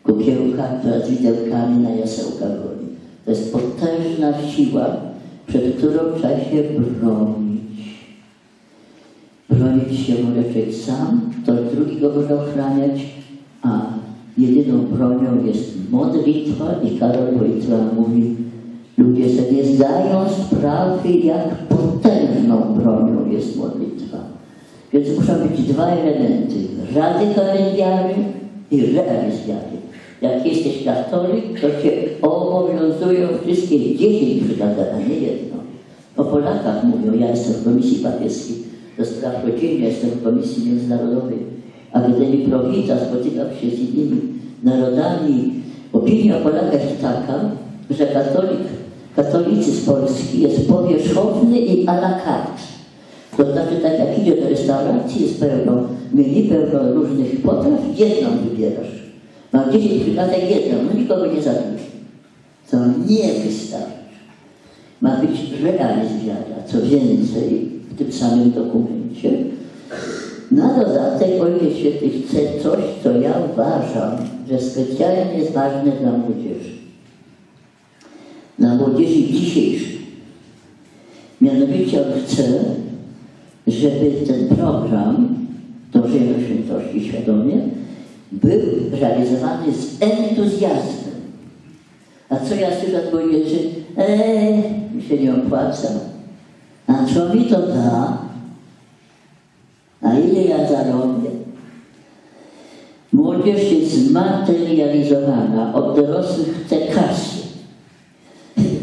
kukiełka, która z widełkami na jasełka goni. To jest potężna siła, przed którą trzeba się bronić. Bronić się człowiek sam, to drugi go może ochraniać, a jedyną bronią jest modlitwa i Karol Wojtyła mówi, ludzie sobie nie zdają sprawy, jak potężną bronią jest modlitwa. Więc muszą być dwa elementy. Radykalizm wiary i realizm wiary. Jak jesteś katolik, to cię obowiązują wszystkie 10 przykazań, a nie jedno. O Polakach mówią, ja jestem w Komisji Papieskiej do spraw rodziny, jestem w Komisji Międzynarodowej, a gdy mi prowidza spotykam się z innymi narodami, opinia o Polakach jest taka, że katolik, katolicyzm polski jest powierzchowny i à la carte. To znaczy, tak jak idzie do restauracji, jest pełno menu, pełno różnych potraw, jedną wybierasz. Mam 10 przykazań, jedną, no nikogo nie zabisz. To nie wystarczy. Ma być realizacja, co więcej, w tym samym dokumencie. Na dodatek Ojciec Święty chce coś, co ja uważam, że specjalnie jest ważne dla młodzieży. Dla młodzieży dzisiejszej. Mianowicie on chce, żeby ten program Dążenia Świętości świadomie był realizowany z entuzjazmem. A co ja słyszę od młodzieży? Eee, mi się nie opłaca. A co mi to da? A ile ja zarobię? Młodzież jest zmaterializowana. Od dorosłych chce kasy.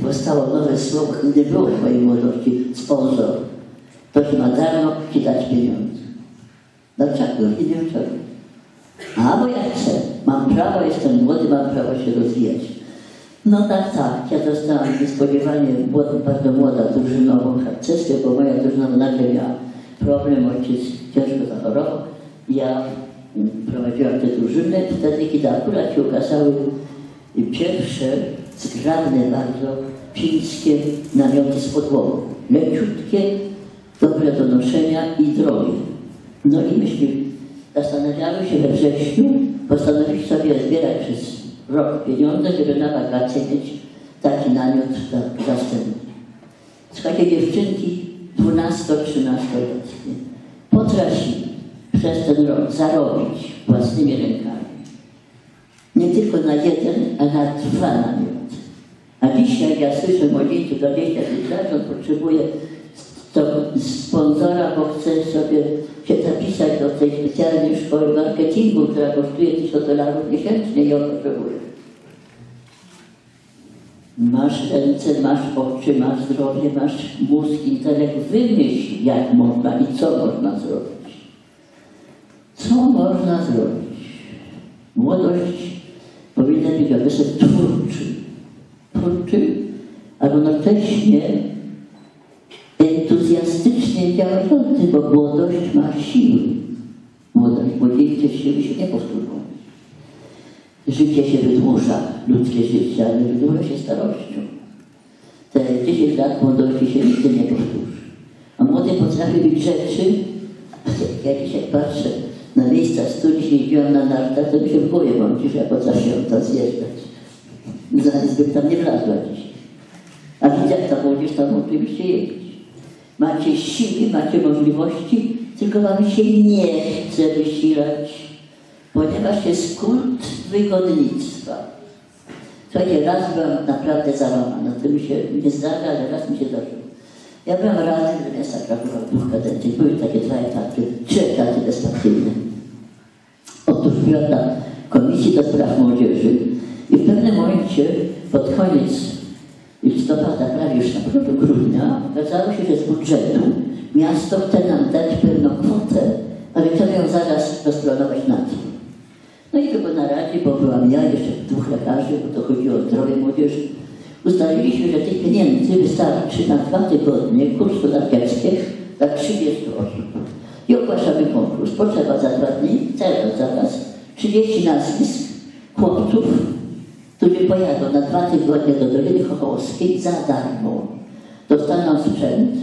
Powstało nowe słowo, nie było w mojej młodości, sponsor. Ktoś ma darmo ci dać pieniądze. Dlaczego? Nie wiem czego. A, bo ja chcę. Mam prawo, jestem młody, mam prawo się rozwijać. No tak, tak. Ja dostałam niespodziewanie bardzo młoda drużynową harcerską, bo moja drużyna nagle miała problem, ojciec ciężko zachorował. Ja mm, prowadziłam tę drużynę wtedy, kiedy akurat się ukazały pierwsze, zgrabne bardzo, chińskie namioty z podłogą. Leciutkie, dobre do noszenia i drogie. No i myśmy zastanawiały się we wrześniu, postanowiliśmy sobie zbierać przez rok pieniądze, żeby na wakacje mieć taki namiot za- zastępny. Słuchajcie, dziewczynki 12-13-letnie potrafili przez ten rok zarobić własnymi rękami. Nie tylko na jeden, a na dwa namioty. A dzisiaj, jak ja słyszę młodzieńców 25 lat, on potrzebuje sponsora, bo chce sobie się zapisać do tej specjalnej szkoły marketingu, która kosztuje 1000 dolarów miesięcznie i on potrzebuje. Masz ręce, masz oczy, masz zdrowie, masz mózg, intelekt. Wymyśl, jak można i co można zrobić. Co można zrobić? Młodość powinna być okresem twórczym. Twórczym, a równocześnie entuzjastycznie działający, bo młodość ma siły. Młodość, młodzieńcze siły się nie powtórzą. Życie się wydłuża, ludzkie życie, ale wydłuża się starością. Te 10 lat młodości się nigdy nie powtórzy. A młody potrafi być rzeczy, (laughs) ja dzisiaj patrzę na miejsca studii, się jeździłam na nartach, to mi się w głowie mąci, że ja potrafiłam tam zjeżdżać. (laughs) Zaraz bym tam nie wlazła dzisiaj. A widzę, jak ta młodzież tam oczywiście jeździ. Macie siły, macie możliwości, tylko wam się nie chce wysilać, ponieważ jest kult wygodnictwa. Słuchajcie, raz byłam naprawdę załamana, to mi się nie zdarza, ale raz mi się zdarzyło. Ja byłam radnym do miasta Krakowa dwóch kadencjach, były takie dwa etaty, trzy etaty bezpartyjne. Otóż byłam na Komisji do Spraw Młodzieży i w pewnym momencie, pod koniec listopada, prawie już na początku grudnia, okazało się, że z budżetu miasto chce nam dać pewną kwotę, ale chcemy ją zaraz rozplanować na tym. No i to po naradzie, bo byłam ja, jeszcze dwóch lekarzy, bo to chodziło o zdrowie młodzieży. Ustaliliśmy, że tych pieniędzy wystarczy na dwa tygodnie kursu narciarskich dla 30 osób. I ogłaszamy konkurs. Potrzeba za dwa dni, teraz zaraz, 30 nazwisk chłopców, którzy pojadą na dwa tygodnie do Doliny Chochołowskiej za darmo. Dostaną sprzęt,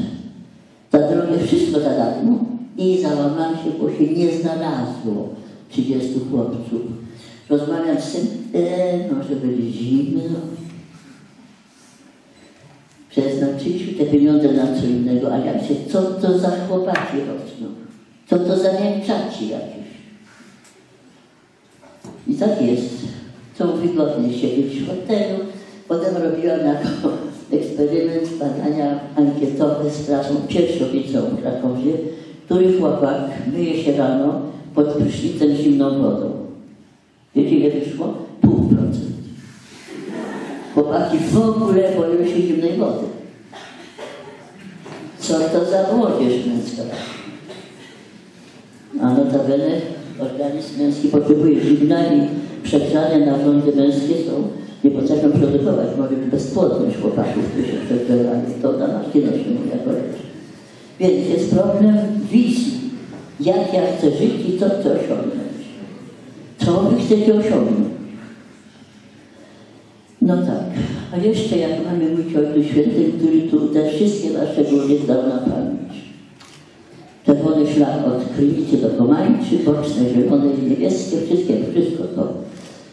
za drogę wszystko za darmo i załamałam się, bo się nie znalazło 30 chłopców. Rozmawiam z tym, e, może będzie zimno. Przeznaczyliśmy te pieniądze na co innego, a ja się, co to za chłopaki rosną? Co to za mięczaci jakieś? I tak jest. Są wygodnie siedzieć w hotelu. Potem robiłam jako eksperyment badania ankietowe z klasą pierwszą liceum w Krakowie, który chłopak myje się rano pod prysznicem zimną wodą. Wiecie ile wyszło? Pół Chłopaki w ogóle boją się zimnej wody. Co to za młodzież męska? A notabene organizm męski potrzebuje zimna i przegrzane narządy męskie są, nie potrafią produkować, może być bezpłodność chłopaków, którzy się przegrzewali. To na nie nosi jako. Więc jest problem wizji, jak ja chcę żyć i co chcę osiągnąć. Co wy chcecie osiągnąć? No tak. A jeszcze jak mamy o Ojcu Świętym, który tu te wszystkie nasze góry zdał na pamięć. Czerwony szlak od Krynicy do Komańczy, boczne, zielone i niebieskie, wszystkie, wszystko to.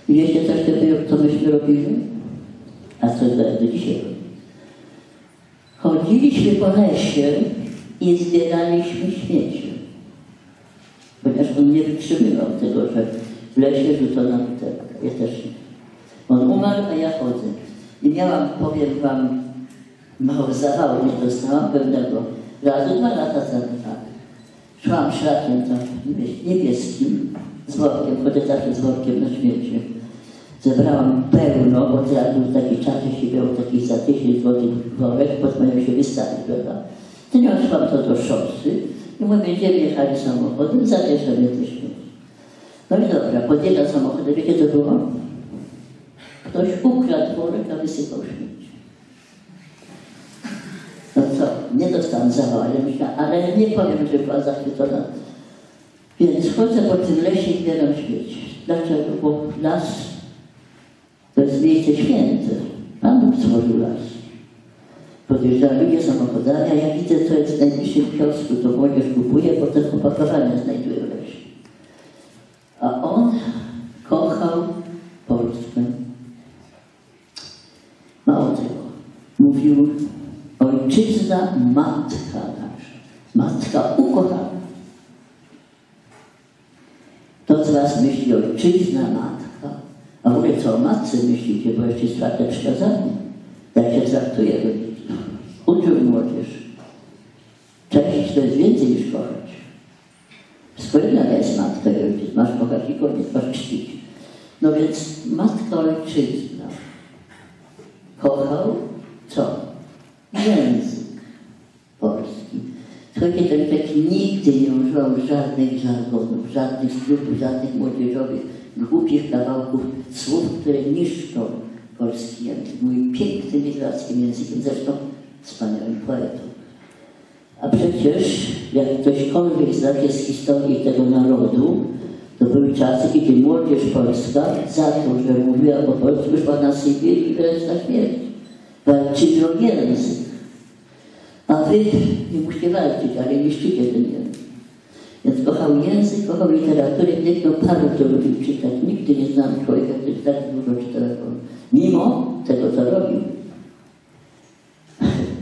I wiecie coś wtedy, co myśmy robili? A co do dzisiaj? Chodziliśmy po lesie i zbieraliśmy śmieci. Ponieważ on nie wytrzymywał tego, że w lesie rzucono butelkę. Ja też nie. On umarł, a ja chodzę. I miałam, powiem wam, mało zawału nie dostałam pewnego razu, dwa lata temu, tak. Szłam szlakiem tam niebieskim, z workiem, chodzę zawsze z workiem na śmieci. Zebrałam pełno, bo teraz był taki czas, się miał taki za 10 złotych worek, moją się wystawić, prawda? Wyniosłam to do szosy i my będziemy jechali samochodem, zabierzemy te śmieci. No i dobra, podjechał samochodem, wiecie co było? Ktoś ukradł worek, a wysypał śmieci. No co, nie dostałam zawału, ale nie powiem, że była zachwycona. Więc chodzę po tym lesie i zbieram śmieci. Dlaczego? Bo las to jest miejsce święte. Pan Bóg stworzył las. Podjeżdżają ludzie samochodami, a ja widzę, co jest w najbliższym kiosku, to młodzież kupuje, potem opakowania znajduje w lesie. A on kochał Polskę. Mało tego. Mówił ojczyzna, matka nasza. Matka ukochana. To z was myśli ojczyzna, matka. Ogóle co o matce myślicie, bo jeszcze jest czwarte przykazanie. Jak się traktuje rodziców. Uczył młodzież. Cześć to jest więcej niż kochać. Wspólna jest matka i. Masz kochać i koniec, masz czcić. No więc matka ojczyzna kochał co? Język polski. Słuchajcie, ten człowiek nigdy nie używał żadnych żargonów, żadnych skrótów, żadnych młodzieżowych, głupich kawałków słów, które niszczą polski język. Mój pięknym literackim językiem, zresztą wspaniałym poetą. A przecież, jak ktośkolwiek zna z historii tego narodu, to były czasy, kiedy młodzież polska za to, że mówiła po polsku, szła na Sybir i wręcz na śmierć. Walczyli o język. A wy nie musicie walczyć, ale niszczycie ten język. Więc kochał język, kochał literaturę, piękno bardzo lubił czytać. Nigdy nie znałem człowieka, który tak dużo czytał jak on. Mimo tego, co robił.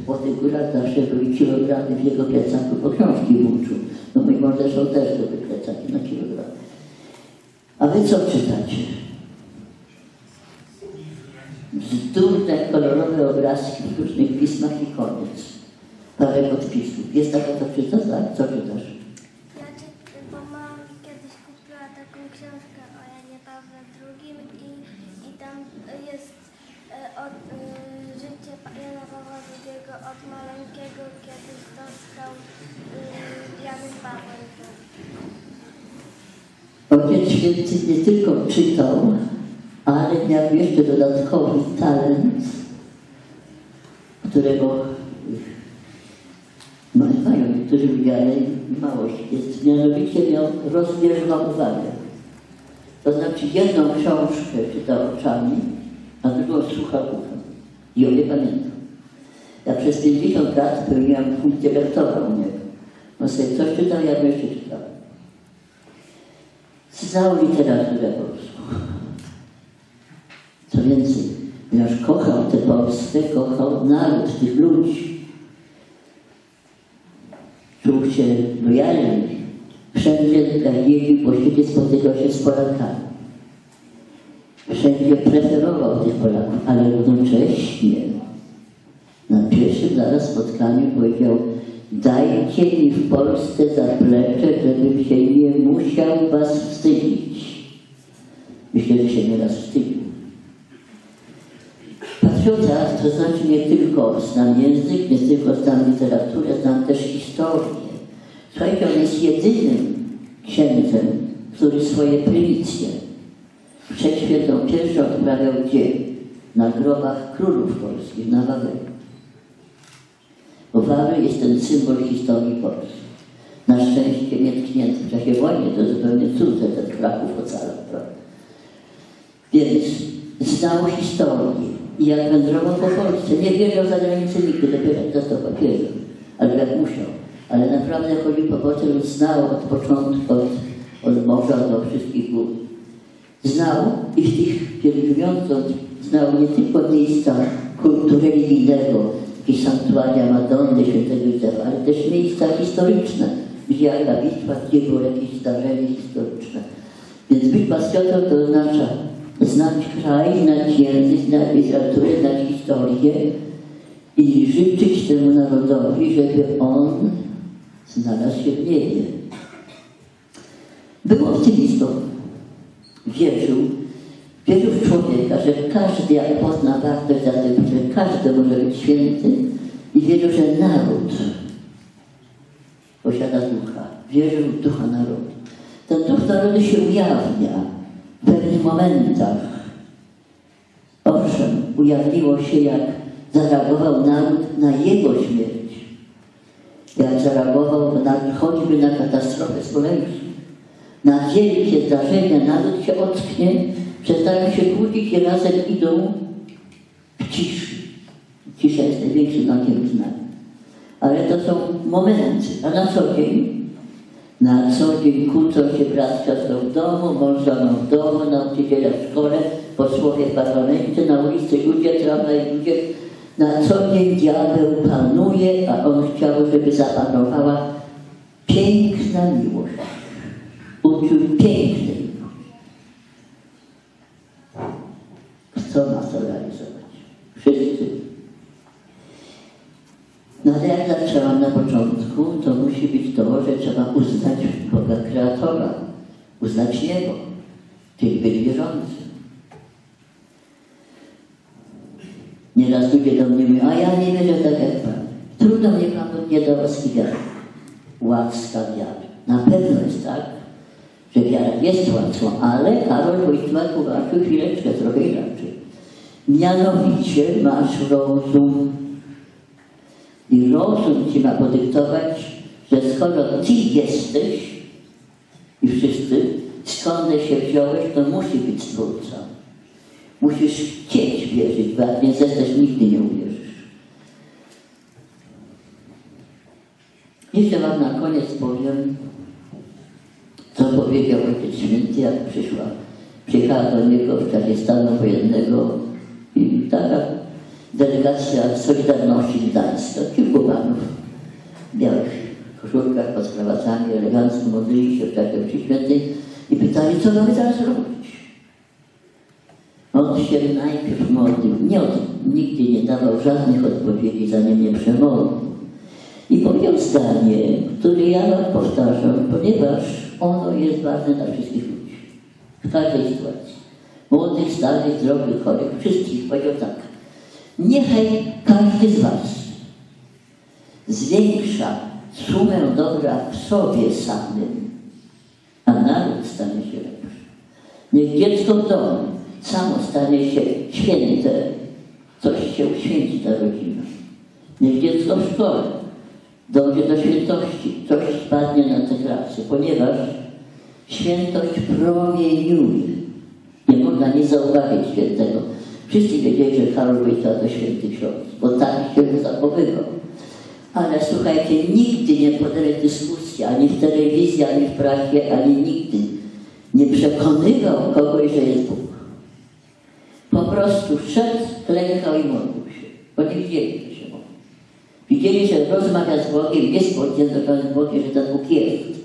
Po tych górach zawsze były kilogramy w jego plecaku, bo książki włóczył. No mój mąż zresztą też były plecaki na kilogramy. A wy co czytacie? Bzdurne, kolorowe obrazki w różnych pismach i koniec. Parę podpisów. Jest taka, co czyta? Tak? Co czytasz? Ja czy, bo mama mi kiedyś kupiła taką książkę o Janie Pawle II i, i tam jest e, od, e, życie Jana Pawła II od maleńkiego kiedyś dostał e, Jany Paweł II. Ojciec Święty nie tylko czytał, ale miał jeszcze dodatkowy talent, którego no, mają niektórzy ludzie, ale mało jest. Mianowicie miał rozbieżną uwagę. To znaczy jedną książkę czytał oczami, a drugą słuchał uchem. I obie pamiętam. Ja przez 50 lat pełniłam funkcję lektora u niego. On sobie coś czytał, ja bym jeszcze czytał. Znał literaturę polską. Co więcej, ponieważ kochał tę Polskę, kochał naród tych ludzi. Czuł się lojalny. Wszędzie jeździł po świecie, spotykał się z Polakami. Wszędzie preferował tych Polaków, ale równocześnie na pierwszym zaraz spotkaniu powiedział Dajcie mi w Polsce zaplecze, żebym się nie musiał was wstydzić. Myślę, że się nieraz wstydził. patriota to znaczy nie tylko znam język, nie tylko znam literaturę, znam też historię. Słuchajcie, on jest jedynym księdzem, który swoje prylicje przed świętą pierwszą odprawiał gdzie? Na grobach królów polskich, na Wawelu. Wawel jest ten symbol historii Polski. Na szczęście nie tknięty w czasie wojny, to zupełnie cud, że ten Kraków ocalał, prawda? Więc znał historię i jak wędrował po Polsce, nie wiedział za granicę nigdy, dopiero jak dostał papieru, ale jak musiał. Ale naprawdę chodził po Polsce, więc znał od początku, od, od morza do wszystkich gór. Znał i w tych pielgrzymiącach znał nie tylko miejsca kultu religijnego, jakieś sanktuaria Madonny, świętego Józefa, ale też miejsca historyczne, gdzie jaka bitwa, gdzie było jakieś zdarzenie historyczne. Więc być patriotą to oznacza znać kraj, znać język, znać literaturę, znać historię i życzyć temu narodowi, żeby on znalazł się w niebie. Był optymistą, wierzył, wierzył w człowieka, że każdy jak pozna wartość za tym, że każdy może być święty i wierzył, że naród posiada ducha. Wierzył w ducha narodu. Ten duch narodu się ujawnia w pewnych momentach. Owszem, ujawniło się, jak zareagował naród na jego śmierć. Jak zareagował na, choćby na katastrofę smoleńską. Na wielkie zdarzenia naród się ocknie, przestają się kłócić i razem idą w ciszy. Cisza jest największym znakiem znania. Ale to są momenty, a na co dzień na co dzień kłócą się brat z siostrą w domu, mąż żoną w domu, nauczyciele w szkole, posłowie w parlamencie, na ulicy ludzie, tramwaj ludzie. Na co dzień diabeł panuje, a on chciał, żeby zapanowała piękna miłość. Uczył pięknej Kto ma to realizować? Wszyscy. No ale jak zaczęłam na początku, to musi być to, że trzeba uznać Boga Kreatora, uznać niebo, czyli być wierzącym. Nieraz ludzie do mnie mówią, a ja nie wierzę tak jak Pan. Trudno mnie Panu nie do łaski wiary. Łaska wiary. Na pewno jest tak, że wiara jest łatwą, ale Karol Wojtłak uważał chwileczkę trochę inaczej. Mianowicie masz rozum, i rozum ci ma podyktować, że skoro ty jesteś i wszyscy, skąd się wziąłeś, to musi być Stwórca. Musisz chcieć wierzyć, bo jak nie zechcesz, nigdy nie uwierzysz. Jeszcze wam na koniec powiem, co powiedział Ojciec Święty, jak przyszła. Przyjechała do niego w czasie stanu wojennego i taka delegacja Solidarności Gdańska, kilku panów w białych koszulkach, pod krawatami, elegancko modlili się w czasie mszy świętej i pytali, co mamy teraz robić. On się najpierw modlił, nie od, nigdy nie dawał żadnych odpowiedzi, zanim nie przemodlił. I powiedział zdanie, które ja wam powtarzam, ponieważ ono jest ważne dla wszystkich ludzi. W każdej sytuacji. Młodych, starych, zdrowych, chorych, wszystkich. Powiedział tak. Niechaj każdy z Was zwiększa sumę dobra w sobie samym, a naród stanie się lepszy. Niech dziecko w domu samo stanie się święte, coś się uświęci ta rodzina. Niech dziecko w szkole dojdzie do świętości, coś spadnie na te klasy, ponieważ świętość promieniuje. Nie można nie zauważyć świętego. Wszyscy wiedzieli, że Karol Wojtyła to święty ksiądz, bo tak się zachowywał. Ale słuchajcie, nigdy nie podele dyskusji, ani w telewizji, ani w prasie, ani nigdy nie przekonywał kogoś, że jest Bóg. Po prostu szedł, klękał i modlił się, bo nie widzieli, że się modli. Widzieli, że rozmawia z Bogiem, jest podziękowany Bogiem, że ten Bóg jest.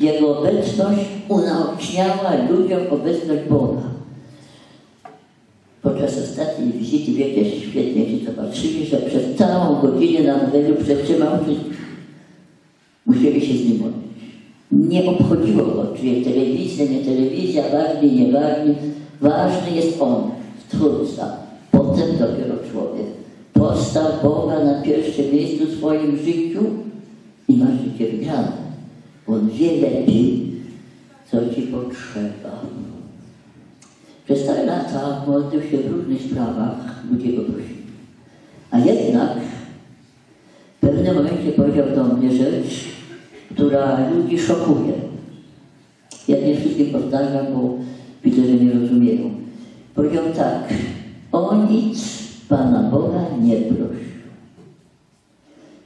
Jego obecność unaoczniała ludziom obecność Boga. Podczas ostatniej wizyty wiecie, świetnie się zobaczyli, że przez całą godzinę na modelu przetrzymał wszystkich. Musieli się z nim modlić. Nie obchodziło go, czy jest telewizja, nie telewizja, ważny, nieważny. Ważny jest On, Stwórca, po potem dopiero człowiek. Postaw Boga na pierwszym miejscu w swoim życiu i masz życie wygrane. On wie lepiej, co ci potrzeba. Przez te lata modlił się w różnych sprawach, ludzie go prosili. A jednak w pewnym momencie powiedział do mnie rzecz, która ludzi szokuje. Ja nie wszystkim powtarzam, bo widzę, że nie rozumieją. Powiedział tak, o nic Pana Boga nie proś,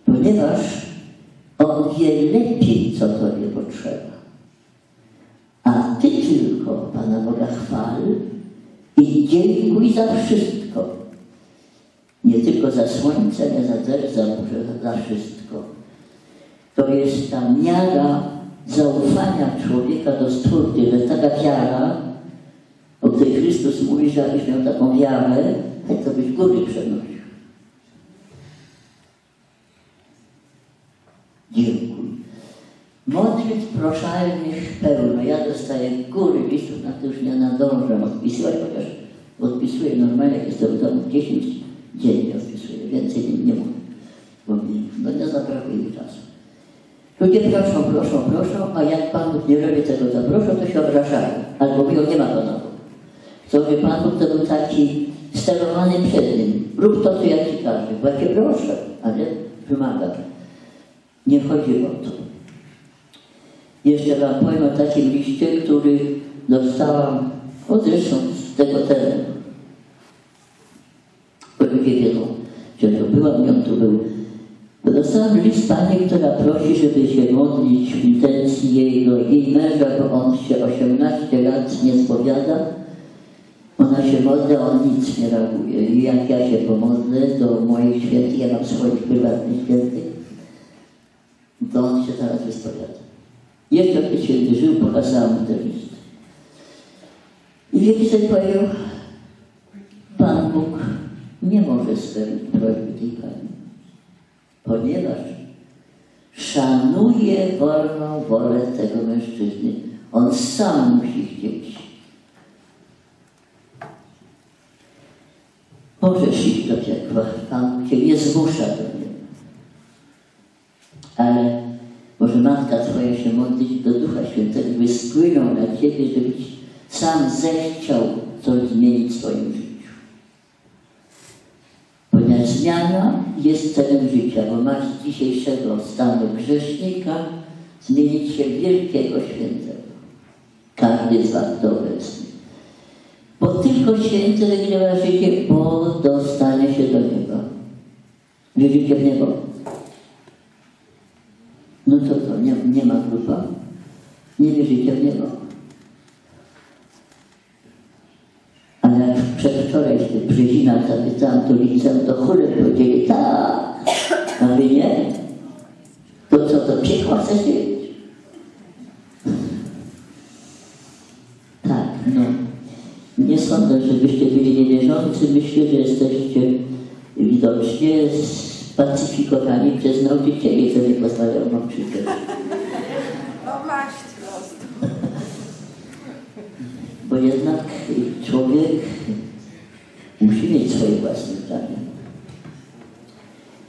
ponieważ On wie lepiej, co Tobie potrzeba. Ty tylko Pana Boga chwal i dziękuj za wszystko. Nie tylko za słońce, nie za deszcz, za burze, za wszystko. To jest ta miara zaufania człowieka do Stwórcy, że taka wiara, o której Chrystus mówi, że abyś miał taką wiarę, to byś góry przenosił. Dziękuj. Modlitw proszalnych pełno. Ja dostaję góry listów, na to już nie nadążam odpisywać, chociaż odpisuję normalnie, jak jestem w domu, 10 dziennie odpisuję, więcej nie, nie mogę, bo mi no nie zabrakuje czasu. Ludzie proszą, proszą, proszą, a jak Pan Bóg nie robi tego, co proszą, to się obrażają. Albo mówią, nie ma Pana. Co by Pan Bóg to był taki sterowany przed nim. Rób to, co ja Ci każę. Właśnie proszę, ale wymagam. Nie chodzi o to. Jeszcze Wam powiem o takim liście, który dostałam, o zresztą z tego terenu. Ludzie wiedzą, że to byłam, ją tu był. Dostałam list pani, która prosi, żeby się modlić w intencji jej męża, bo on się 18 lat nie spowiada. Ona się modli, on nic nie reaguje. I jak ja się pomodlę do moich świętych, ja mam swoich prywatnych świętych, to on się zaraz wyspowiada. Jeszcze święty żył, pokazałam mu ten list. I wiecie, co powiedział? Pan Bóg nie może spełnić prośby tej pani, ponieważ szanuje wolną wolę tego mężczyzny. On sam musi chcieć. Możesz iść do piekła, Pan Cię nie zmusza do niego. Ale może Matka Twoja się modlić do Ducha Świętego, by spłynął na Ciebie, żebyś sam zechciał coś zmienić w swoim życiu. Ponieważ zmiana jest celem życia, bo masz z dzisiejszego stanu grzesznika zmienić się w wielkiego świętego. Każdy z Was to obecny. Bo tylko święty wygrywa życie, bo dostanie się do nieba. Wierzycie w niebo? No to co, nie, nie ma grupa? Nie wierzycie w niebo? Ale jak przedwczoraj się Brzezina zapytałam to liceum, to chóry powiedzieli tak, a wy nie? To co, to piekła wiedzieć? Tak, no. Nie sądzę, żebyście byli niewierzący. Myślę, że jesteście widocznie spacyfikowani przez nauczycieli, co nie pozwalają wam krzyczeć. No maść prosto. Bo jednak człowiek musi mieć swoje własne zdanie.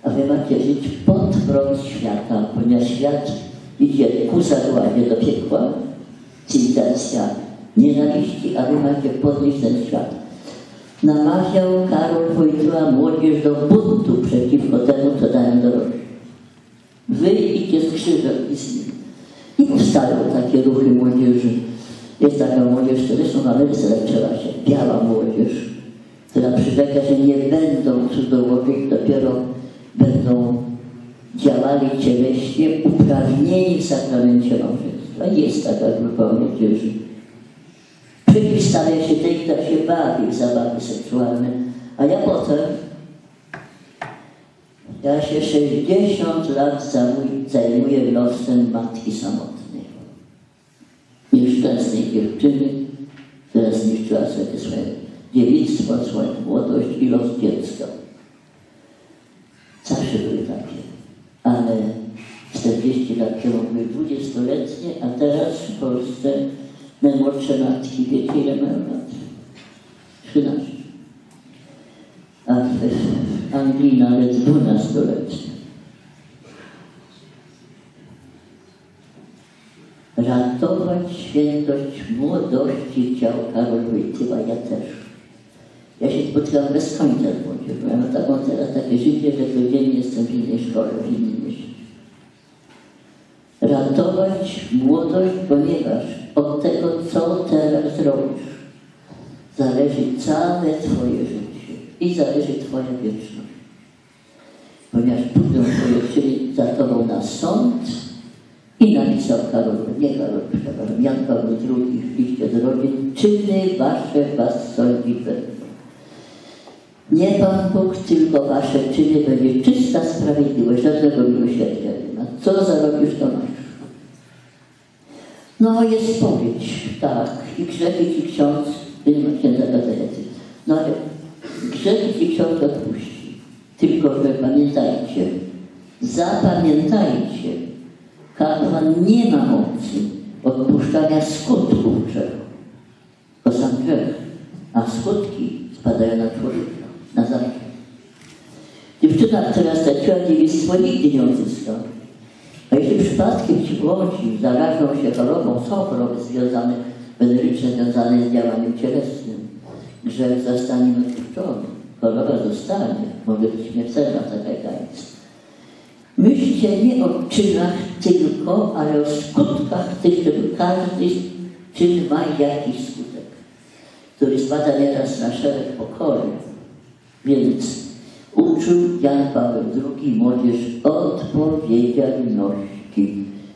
A wy macie żyć pod prąd świata, ponieważ świat idzie ku zagładzie do piekła, cywilizacja nienawiści, a wy macie podnieść ten świat. Namawiał Karol Wojtyła młodzież do buntu przeciwko temu, co dają dorośli. Wyjdźcie z krzyżem i z nim. I powstają takie ruchy młodzieży. Jest taka młodzież, zresztą w Ameryce zaczęła się, biała młodzież, która przyrzeka, że nie będą cudzołożyć, dopiero będą działali cieleśnie, uprawnieni w sakramencie małżeństwa. Jest taka grupa młodzieży. Przeciwstawia się tej, która się bawi w zabawy seksualne. A ja potem, ja się 60 lat zajmuję losem matki samotnej. Nieszczęsnej dziewczyny, która zniszczyła sobie swoje dziewictwo, swoją młodość i los dziecka. Zawsze były takie. Ale 40 lat temu były 20-letnie, a teraz w Polsce najmłodsze matki, wiecie ile mają lat? 13. dwunastoletnia. Ratować świętość młodości chciał Karol Wojtyła, ja też. Ja się spotykam bez końca z młodzieżą. Ja mam taką teraz takie życie, że codziennie jestem w innej szkole, w innym mieście. Ratować młodość, ponieważ od tego, co teraz robisz, zależy całe Twoje życie i zależy Twoja wieczność. Ponieważ pójdą czyny za Tobą na sąd i napisał Karol, nie Karol, przepraszam, Jan Paweł II w liście do rodzin, czyny Wasze Was sądzić będą. Nie Pan Bóg, tylko Wasze czyny będzie czysta sprawiedliwość, żadnego miłosierdzia nie ma. Co zarobisz, to masz. No jest spowiedź, tak, i grzechy Ci ksiądz, nie ma księdza Gazajacy, no ale grzechy Ci ksiądz odpuści. Tylko, że pamiętajcie, zapamiętajcie, kapłan nie ma mocy odpuszczania skutków grzechu. To sam grzech, a skutki spadają na człowieka, na zawsze. Dziewczyna, która straciła dziewictwo, nigdy nie odzyska. Przypadkiem ci młodzi zarażą się chorobą, są choroby związane, weneryczne związane z działaniem cielesnym, grzech zostanie odpuszczony, choroba zostanie, może być śmiertelna taka jakaś. Myślcie nie o czynach tylko, ale o skutkach tych, żeby każdy czyn ma jakiś skutek, który spada nieraz na szereg pokory. Więc uczył Jan Paweł II młodzież odpowiedzialności.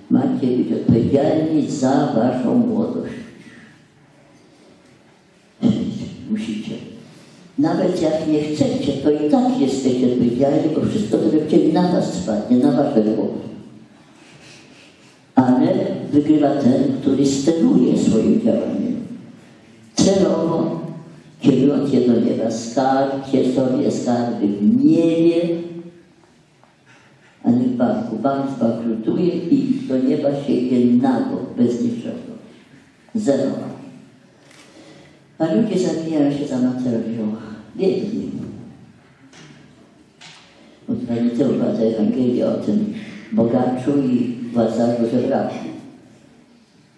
Macie być odpowiedzialni za waszą młodość. Musicie. Nawet jak nie chcecie, to i tak jesteście odpowiedzialni, bo wszystko to będziecie na was spadnie, na wasze głowy. Ale wygrywa ten, który steruje swoim działaniem. Celowo kierując je do nieba. Skarbcie sobie skarby w niebie, a nie w banku. Bank zbankrutuje i do nieba się idzie nago, bez niczego. Zero. A ludzie zabijają się za materią. Biedni. Była ta Ewangelia o tym bogaczu i władcarzu żebraku.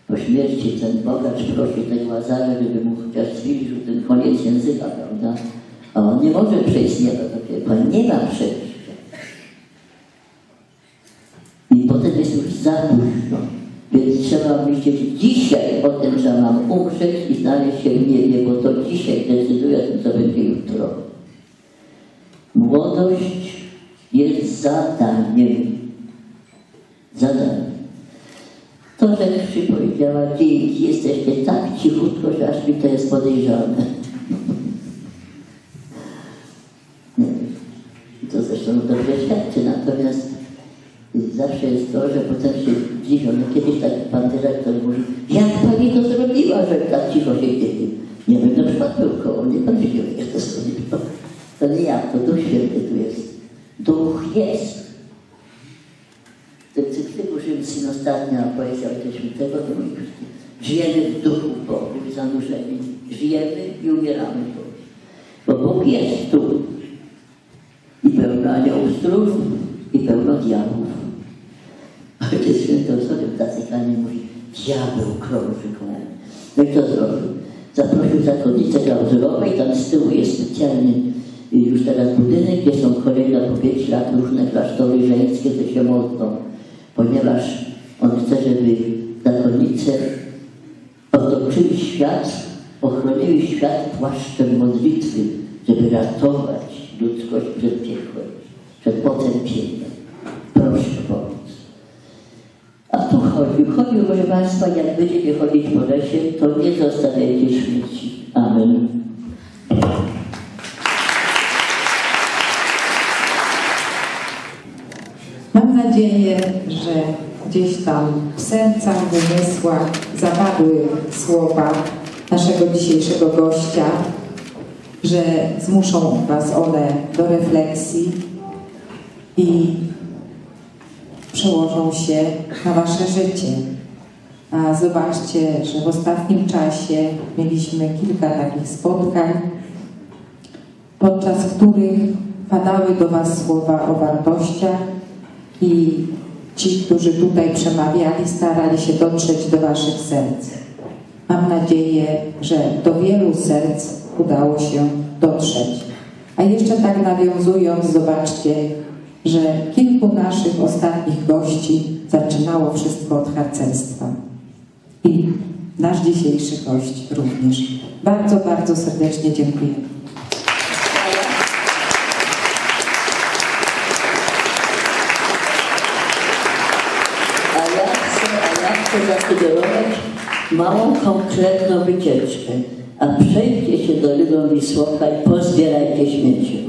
Po śmierci ten bogacz prosił tego Łazarza, żeby mu chociaż zbliżył ten koniec języka, prawda? A on nie może przejść z nieba do piekła, nie ma przejścia. I potem jest już za późno. Więc trzeba myśleć dzisiaj o tym, że mam umrzeć i znaleźć się w niebie, bo to dzisiaj decyduje o tym, co będzie jutro. Młodość jest zadaniem. Zadaniem. To, że Krzyś powiedziała, dzięki, jesteście tak cichutko, że aż mi to jest podejrzane. (laughs) To zresztą dobrze świadczy, natomiast zawsze jest to, że potem się dziwią. No kiedyś tak pan dyrektor mówi, jak pani to zrobiła, że tak cicho się dzieje? Nie wiem, na przykład był koło mnie, pan widział, jak to zrobiło. To nie ja, to Duch Święty tu jest. Duch jest. W tym cykliku Rzymskim ostatnia poezja Ojca Świętego to mówi, żyjemy w duchu Bogu zanurzeni. Żyjemy i umieramy tu. Bo Bóg jest tu. I pełno aniołów i pełno diabłów. Ojciec Święty Osoby w Watykanie mówi, diabeł krąży. No i co zrobił? Zaprosił zakonnicę klauzulową i tam z tyłu jest specjalny już teraz budynek, gdzie są kolejne po pięć lat różne klasztory żeńskie, co się modlą, ponieważ on chce, żeby zakonnice otoczyły świat, ochroniły świat płaszczem modlitwy, żeby ratować ludzkość przed piekłem, przed potępieniem. Proszę pomóc. A tu chodził, chodził, proszę Państwa, jak będziecie chodzić po lesie, to nie zostawiajcie śmieci. Amen. Mam nadzieję, że gdzieś tam w sercach, w umysłach zapadły słowa naszego dzisiejszego gościa, że zmuszą Was one do refleksji i przełożą się na Wasze życie. A zobaczcie, że w ostatnim czasie mieliśmy kilka takich spotkań, podczas których padały do Was słowa o wartościach i ci, którzy tutaj przemawiali, starali się dotrzeć do Waszych serc. Mam nadzieję, że do wielu serc udało się dotrzeć. A jeszcze tak nawiązując, zobaczcie, że kilku naszych ostatnich gości zaczynało wszystko od harcerstwa. I nasz dzisiejszy gość również. Bardzo, bardzo serdecznie dziękuję. A ja chcę, a małą, konkretną wycieczkę. A przejdźcie się Doliną Wisłoka i pozbierajcie śmieci.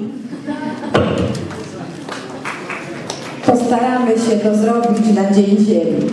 Postaramy się to zrobić na Dzień Ziemi.